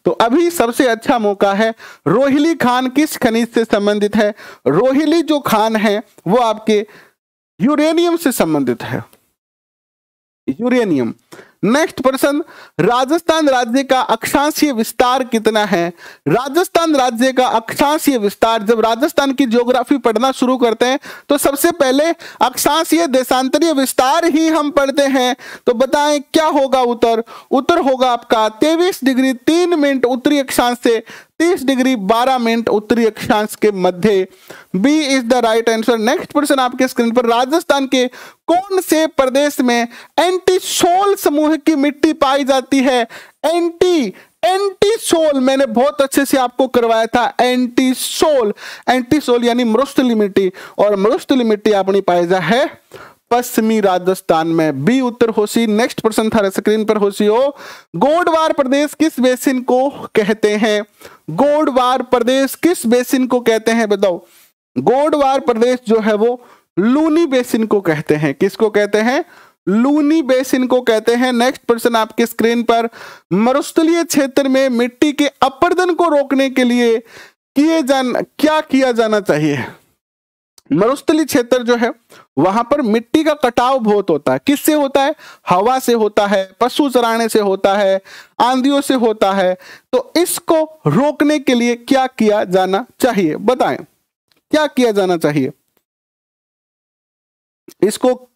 तो अभी सबसे अच्छा मौका है, रोहिली खान किस खनिज से संबंधित है? रोहिली जो खान है, वो आपके यूरेनियम से संबंधित है। यूरेनियम। नेक्स्ट प्रश्न राजस्थान राज्य का अक्षांशीय विस्तार कितना है राजस्थान राज्य का अक्षांशीय विस्तार जब राजस्थान की ज्योग्राफी पढ़ना शुरू करते हैं तो सबसे पहले अक्षांशीय देशांतरीय विस्तार ही हम पढ़ते हैं तो बताएँ क्या होगा उत्तर उत्तर होगा आपका तेईस डिग्री तीन मिनट उत्तरी अक्षांश से 30 डिग्री 12 मिनट उत्तरी अक्षांश के मध्य। B is the right answer. Next प्रश्न आपके स्क्रीन पर। राजस्थान के कौन से प्रदेश में एंटी सोल समूह की मिट्टी पाई जाती है? एंटी एंटी सोल मैंने बहुत अच्छे से आपको करवाया था। एंटी सोल एंटी सोल यानी मरुस्थली मिट्टी। और मरुस्थली मिट्टी अपनी पाई जा है पश्चिमी राजस्थान में। बी उत्तर होशी। नेक्स्ट प्रश्न था स्क्रीन पर। होशी हो गोडवार प्रदेश किस बेसिन को कहते हैं? गोडवार प्रदेश किस बेसिन को कहते हैं? बताओ। गोडवार प्रदेश जो है वो लूनी बेसिन को कहते हैं। किसको कहते हैं? लूनी बेसिन को कहते हैं। नेक्स्ट प्रश्न आपके स्क्रीन पर, मरुस्थलीय क्षेत्र में मिट्टी के अपर्दन को रोकने के लिए किए जान, क्या किया जाना चाहिए? मरुस्थली क्षेत्र जो है वहाँ पर मिट्टी का कटाव बहुत होता है। किससे होता है? हवा से होता है, पशु चराने से होता है, आंधियों से होता है। तो इसको रोकने के लिए क्या किया जाना चाहिए? बताएँ। क्या किया जाना चाहिए? इसको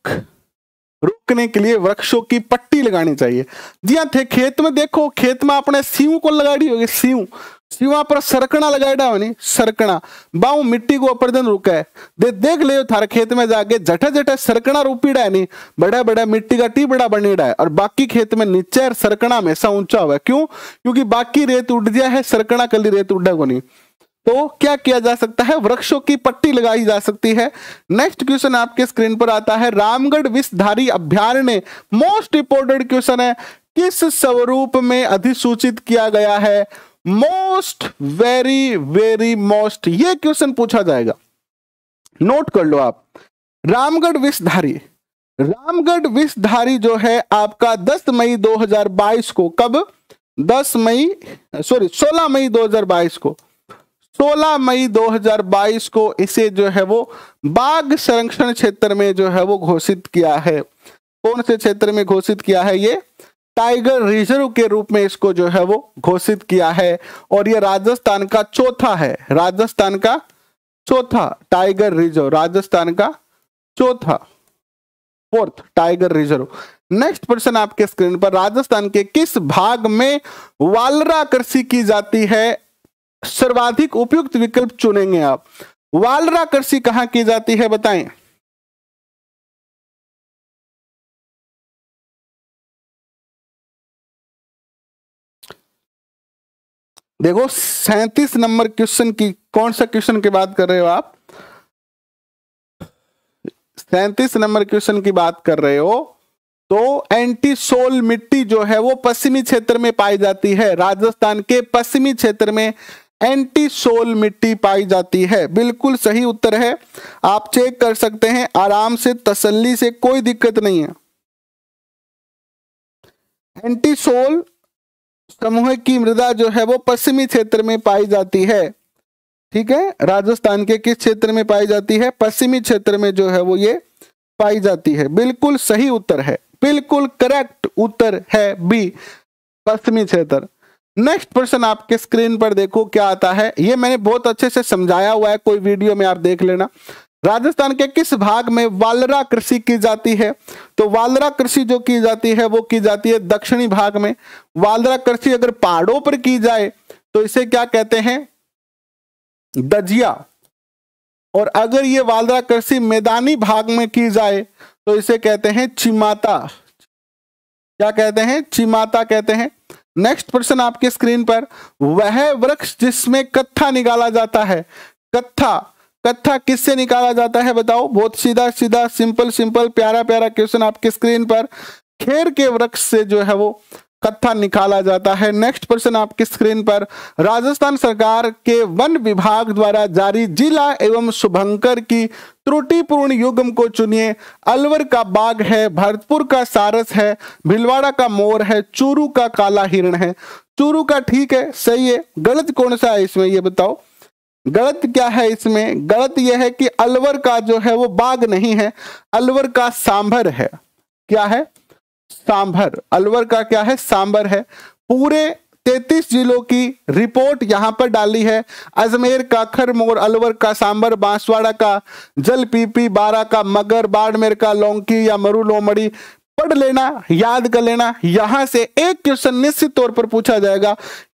रोकने के लिए वृक्षों की पट्टी लगानी चाहिए। जी हाँ थे खेत में देखो, खेत में अपने सीव को लगाड़ी होगी सीव सीवा पर सरकना लगाएड़ा होनी सरकना। बाऊ मिट्टी को अपर्दन रुका है। दे, देख ले थारे खेत में जाके जठे जठे सरकना रूपीड़ा है नहीं बड़ा बड़ा मिट्टी का टी टीबड़ा बनेड़ा है और बाकी खेत में नीचे सरकना हमेशा ऊँचा हुआ है क्यों? क्योंकि बाकी रेत उड़ गया है, सरकना कली रेत उड़ा को नहीं। तो क्या किया जा सकता है? वृक्षों की पट्टी लगाई जा सकती है। नेक्स्ट क्वेश्चन आपके स्क्रीन पर आता है। रामगढ़ विषधारी अभ्यारण्य मोस्ट इंपोर्टेंट क्वेश्चन है। किस स्वरूप में अधिसूचित किया गया है? मोस्ट वेरी वेरी मोस्ट ये क्वेश्चन पूछा जाएगा। नोट कर लो आप। रामगढ़ विषधारी। रामगढ़ विषधारी जो है आपका 10 मई 2022 को कब? 10 मई सॉरी 16 मई 2022 को। 16 मई 2022 को इसे जो है वो बाघ संरक्षण क्षेत्र में जो है वो घोषित किया है। कौन से क्षेत्र में घोषित किया है ये? टाइगर रिज़र्व के रूप में इसको जो है वो घोषित किया है और ये राजस्थान का चौथा है। राजस्थान का चौथा टाइगर रिज़र्व। राजस्थान का चौथा, फोर्थ टाइगर रिज़र्व। नेक्स्ट प्रश्न आपके स्क्रीन पर, राजस्थान के किस भाग में वालरा कृषि की जाती है? सर्वाधिक उपयुक्त विकल्प चुनेंगे आप। वालरा कृषि कहाँ की जाती है बताएँ? देखो, सैतीस नंबर क्वेश्चन की, कौन सा क्वेश्चन की बात कर रहे हो आप? सैतीस नंबर क्वेश्चन की बात कर रहे हो तो एंटी सोल मिट्टी जो है वो पश्चिमी क्षेत्र में पाई जाती है। राजस्थान के पश्चिमी क्षेत्र में एंटी सोल मिट्टी पाई जाती है। बिल्कुल सही उत्तर है। आप चेक कर सकते हैं। आराम से, तसल्ली से कोई दिक्कत नहीं है। एंटी सोल समूह की मृदा जो है वो पश्चिमी क्षेत्र में पाई जाती है। ठीक है? राजस्थान के किस क्षेत्र में पाई जाती है? पश्चिमी क्षेत्र में जो है वो ये पाई जाती है। बिल्कुल सही उत्तर है। बिल्कुल करेक्ट उत्तर है बी, पश्चिमी क्षेत्र। नेक्स्ट प्रश्न आपके स्क्रीन पर देखो क्या आता है। ये मैंने बहुत अच्छे से समझाया हुआ है, कोई वीडियो में आप देख लेना। राजस्थान के किस भाग में वालरा कृषि की जाती है? तो वालरा कृषि जो की जाती है, वो की जाती है दक्षिणी भाग में। वालरा कृषि अगर पहाड़ों पर की जाए तो इसे क्या कहते हैं? दजिया। और अगर ये वालरा कृषि मैदानी भाग में की जाए तो इसे कहते हैं चिमाता। क्या कहते हैं? चिमाता कहते हैं। नेक्स्ट प्रश्न आपके स्क्रीन पर, वह वृक्ष जिसमें कत्था निकाला जाता है। कत्था कत्था किससे निकाला जाता है बताओ? बहुत सीधा सीधा सिंपल सिंपल प्यारा प्यारा क्वेश्चन आपके स्क्रीन पर। खेर के वृक्ष से जो है वो कत्था निकाला जाता है। नेक्स्ट प्रश्न आपकी स्क्रीन पर राजस्थान सरकार के वन विभाग द्वारा जारी जिला एवं शुभंकर की त्रुटिपूर्ण युगम को चुनिए। अलवर का बाघ है, भरतपुर का सारस है, भिलवाड़ा का मोर है, चूरू का काला हिरण है। चूरू का ठीक है, सही है, गलत कौन सा है इसमें, ये बताओ। गलत क्या है इसमें? गलत यह है कि अलवर का जो है वो बाघ नहीं है, अलवर का सांभर है। क्या है? सांभर। अलवर का क्या है? सांबर है। पूरे तैतीस जिलों की रिपोर्ट यहाँ पर डाली है। अजमेर का खरमोर, अलवर का सांबर बांसवाड़ा का जल पीपी बारा का मगर, बाड़मेर का लौंकी या मरु लोमड़ी। पढ़ लेना, याद कर लेना, यहाँ से एक क्वेश्चन निश्चित तौर पर पूछा जाएगा।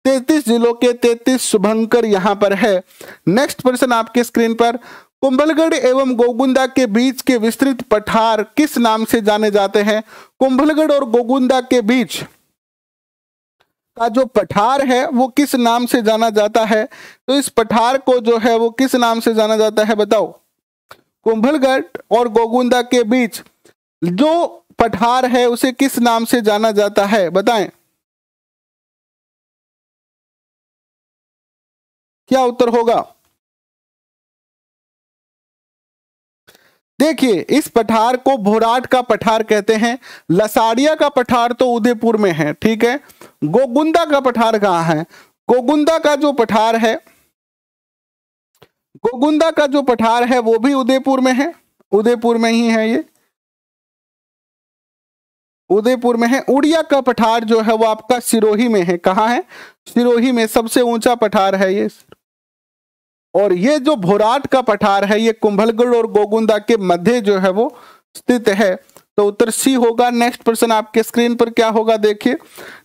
तैतीस जिलों के तैतीस शुभंकर यहाँ पर है। नेक्स्ट प्रश्न आपके स्क्रीन पर। कुंभलगढ़ एवं गोगुंदा के बीच के विस्तृत पठार किस नाम से जाने जाते हैं? कुंभलगढ़ और गोगुंदा के बीच का जो पठार है, वो किस नाम से जाना जाता है? तो इस पठार को जो है, वो किस नाम से जाना जाता है बताओ? कुंभलगढ़ और गोगुंदा के बीच जो पठार है, उसे किस नाम से जाना जाता है? बताएँ। क्या उत्तर होगा? देखिए, इस पठार को भोराट का पठार कहते हैं, लसाड़िया का पठार तो उदयपुर में है, ठीक है? गोगुंदा का पठार कहाँ है? गोगुंदा का जो पठार है, गोगुंदा का जो पठार है, वो भी उदयपुर में है? उदयपुर में ही है ये। उदयपुर में है। उड़िया का पठार जो है, वो आपका सिरोही में है। कहाँ है? सिरोही में सबसे ऊँचा पठार है ये। और ये जो भोराट का पठार है, ये कुंभलगढ़ और गोगुंदा के मध्य जो है वो स्थित है। तो उत्तर सी होगा नेक्स्ट प्रश्न आपके स्क्रीन पर क्या होगा देखिए।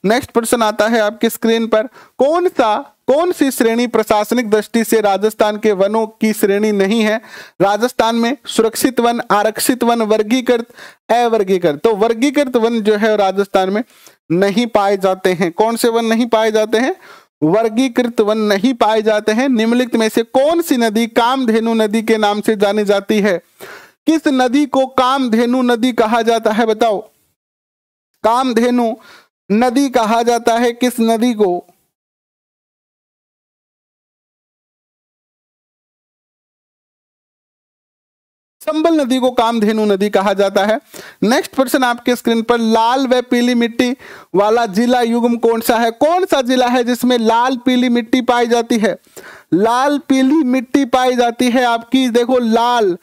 नेक्स्ट प्रश्न आता है आपके स्क्रीन पर। कौन सा, कौन सी श्रेणी प्रशासनिक दृष्टि से राजस्थान के वनों की श्रेणी नहीं है? राजस्थान में सुरक्षित वन, आरक्षित वन, वर्गीकृत, अवर्गीकृत। तो वर्गीकृत वन जो है राजस्थान में नहीं पाए जाते हैं। कौन से वन नहीं पाए जाते हैं? वर्गीकृत वन नहीं पाए जाते हैं। निम्नलिखित में से कौन सी नदी कामधेनु नदी के नाम से जानी जाती है? किस नदी को कामधेनु नदी कहा जाता है बताओ। कामधेनु नदी कहा जाता है। किस नदी को? संबल नदी को कामधेनु नदी कहा जाता है। नेक्स्ट प्रश्न आपके स्क्रीन पर लाल व पीली मिट्टी वाला जिला युग्म कौन सा है? कौन सा जिला है जिसमें लाल पीली मिट्टी पाई जाती है? लाल पीली मिट्टी पाई जाती है आपकी, देखो, लाल।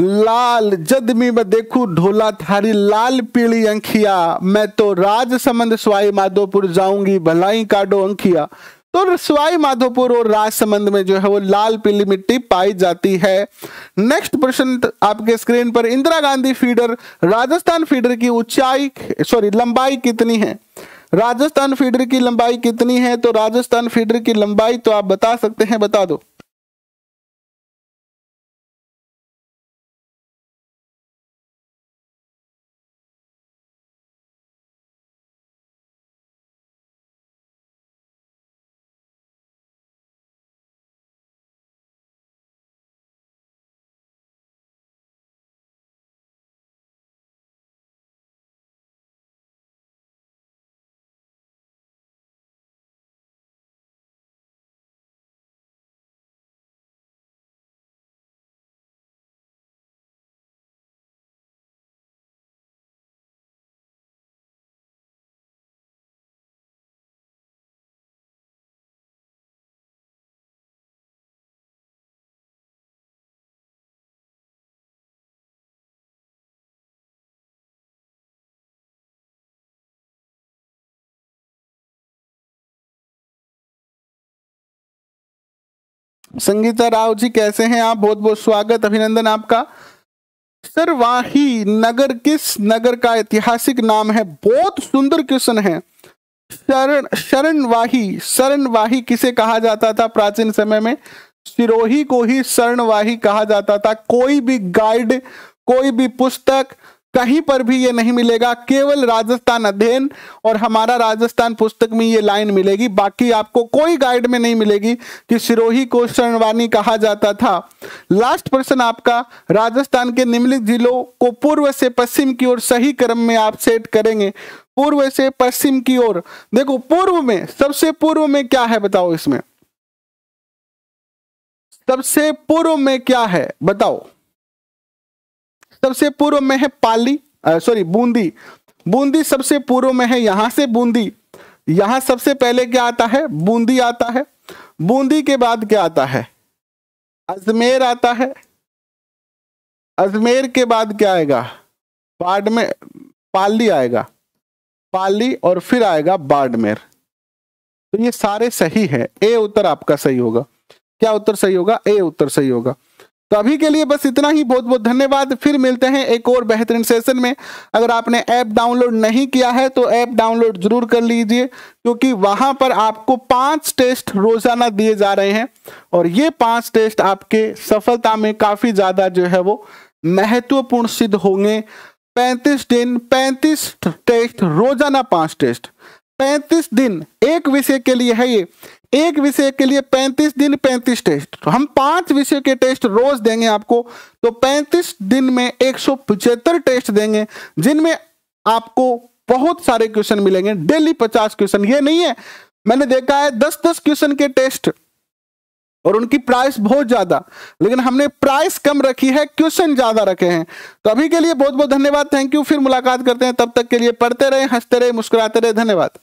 लाल, जद में देखू ढोला थारी लाल पीली अंखिया, मैं तो राज संबंध स्वाई माधोपुर जाऊँगी, भलाई काडो अंखिया। तो सवाई माधोपुर और राजसमंद में जो है वो लाल पीली मिट्टी पाई जाती है। नेक्स्ट प्रश्न आपके स्क्रीन पर इंदिरा गांधी फीडर राजस्थान फीडर की ऊंचाई सॉरी लंबाई कितनी है? राजस्थान फीडर की लंबाई कितनी है? तो राजस्थान फीडर की लंबाई तो आप बता सकते हैं, बता दो। संगीता राव जी, कैसे हैं आप? बहुत बहुत स्वागत, अभिनंदन आपका। सर वाही नगर किस नगर का ऐतिहासिक नाम है? बहुत सुंदर क्वेश्चन है। शरण शरण वाही शरण वाही किसे कहा जाता था प्राचीन समय में? सिरोही को ही शरणवाही कहा जाता था। कोई भी गाइड कोई भी पुस्तक कहीं पर भी ये नहीं मिलेगा, केवल राजस्थान अध्ययन और हमारा राजस्थान पुस्तक में ये लाइन मिलेगी। बाकी आपको कोई गाइड में नहीं मिलेगी कि सिरोही को शरणवानी कहा जाता था। लास्ट प्रश्न आपका, राजस्थान के निम्नलिखित जिलों को पूर्व से पश्चिम की ओर सही क्रम में आप सेट करेंगे। पूर्व से पश्चिम की ओर। देखो, पूर्व में, सबसे पूर्व में क्या है बताओ इसमें? सबसे पूर्व में क्या है? बताओ। सबसे पूर्व में है पाली सॉरी बूंदी। बूंदी सबसे पूर्व में है, यहाँ से बूंदी। यहाँ सबसे पहले क्या आता है? बूंदी आता है। बूंदी के बाद क्या आता है? अजमेर आता है। अजमेर के बाद क्या आएगा? बाड़मेर पाली आएगा। पाली और फिर आएगा बाड़मेर। तो ये सारे सही है। ए उत्तर आपका सही होगा। क्या उत्तर सही होगा? ए उत्तर सही होगा। तो अभी के लिए बस इतना ही। बहुत बहुत धन्यवाद। फिर मिलते हैं एक और बेहतरीन सेशन में। अगर आपने ऐप डाउनलोड नहीं किया है तो ऐप डाउनलोड ज़रूर कर लीजिए, क्योंकि वहाँ पर आपको पाँच टेस्ट रोज़ाना दिए जा रहे हैं। और ये पाँच टेस्ट आपके सफलता में काफ़ी ज़्यादा जो है वो महत्वपूर्ण सिद्ध होंगे। पैंतीस दिन, पैंतीस टेस्ट रोज़ाना पाँच टेस्ट पैंतीस दिन, एक विषय के लिए है ये। एक विषय के लिए 35 दिन 35 टेस्ट। तो हम पाँच विषय के टेस्ट रोज देंगे आपको तो 35 दिन में एक सौ पचहत्तर टेस्ट देंगे, जिनमें आपको बहुत सारे क्वेश्चन मिलेंगे। डेली 50 क्वेश्चन, ये नहीं है। मैंने देखा है 10-10 क्वेश्चन के टेस्ट, और उनकी प्राइस बहुत ज़्यादा, लेकिन हमने प्राइस कम रखी है, क्वेश्चन ज़्यादा रखे हैं। तो अभी के लिए बहुत बहुत धन्यवाद। Thank you. फिर मुलाकात करते हैं। तब तक के लिए पढ़ते रहे, हँसते रहे, मुस्कुराते रहे। धन्यवाद।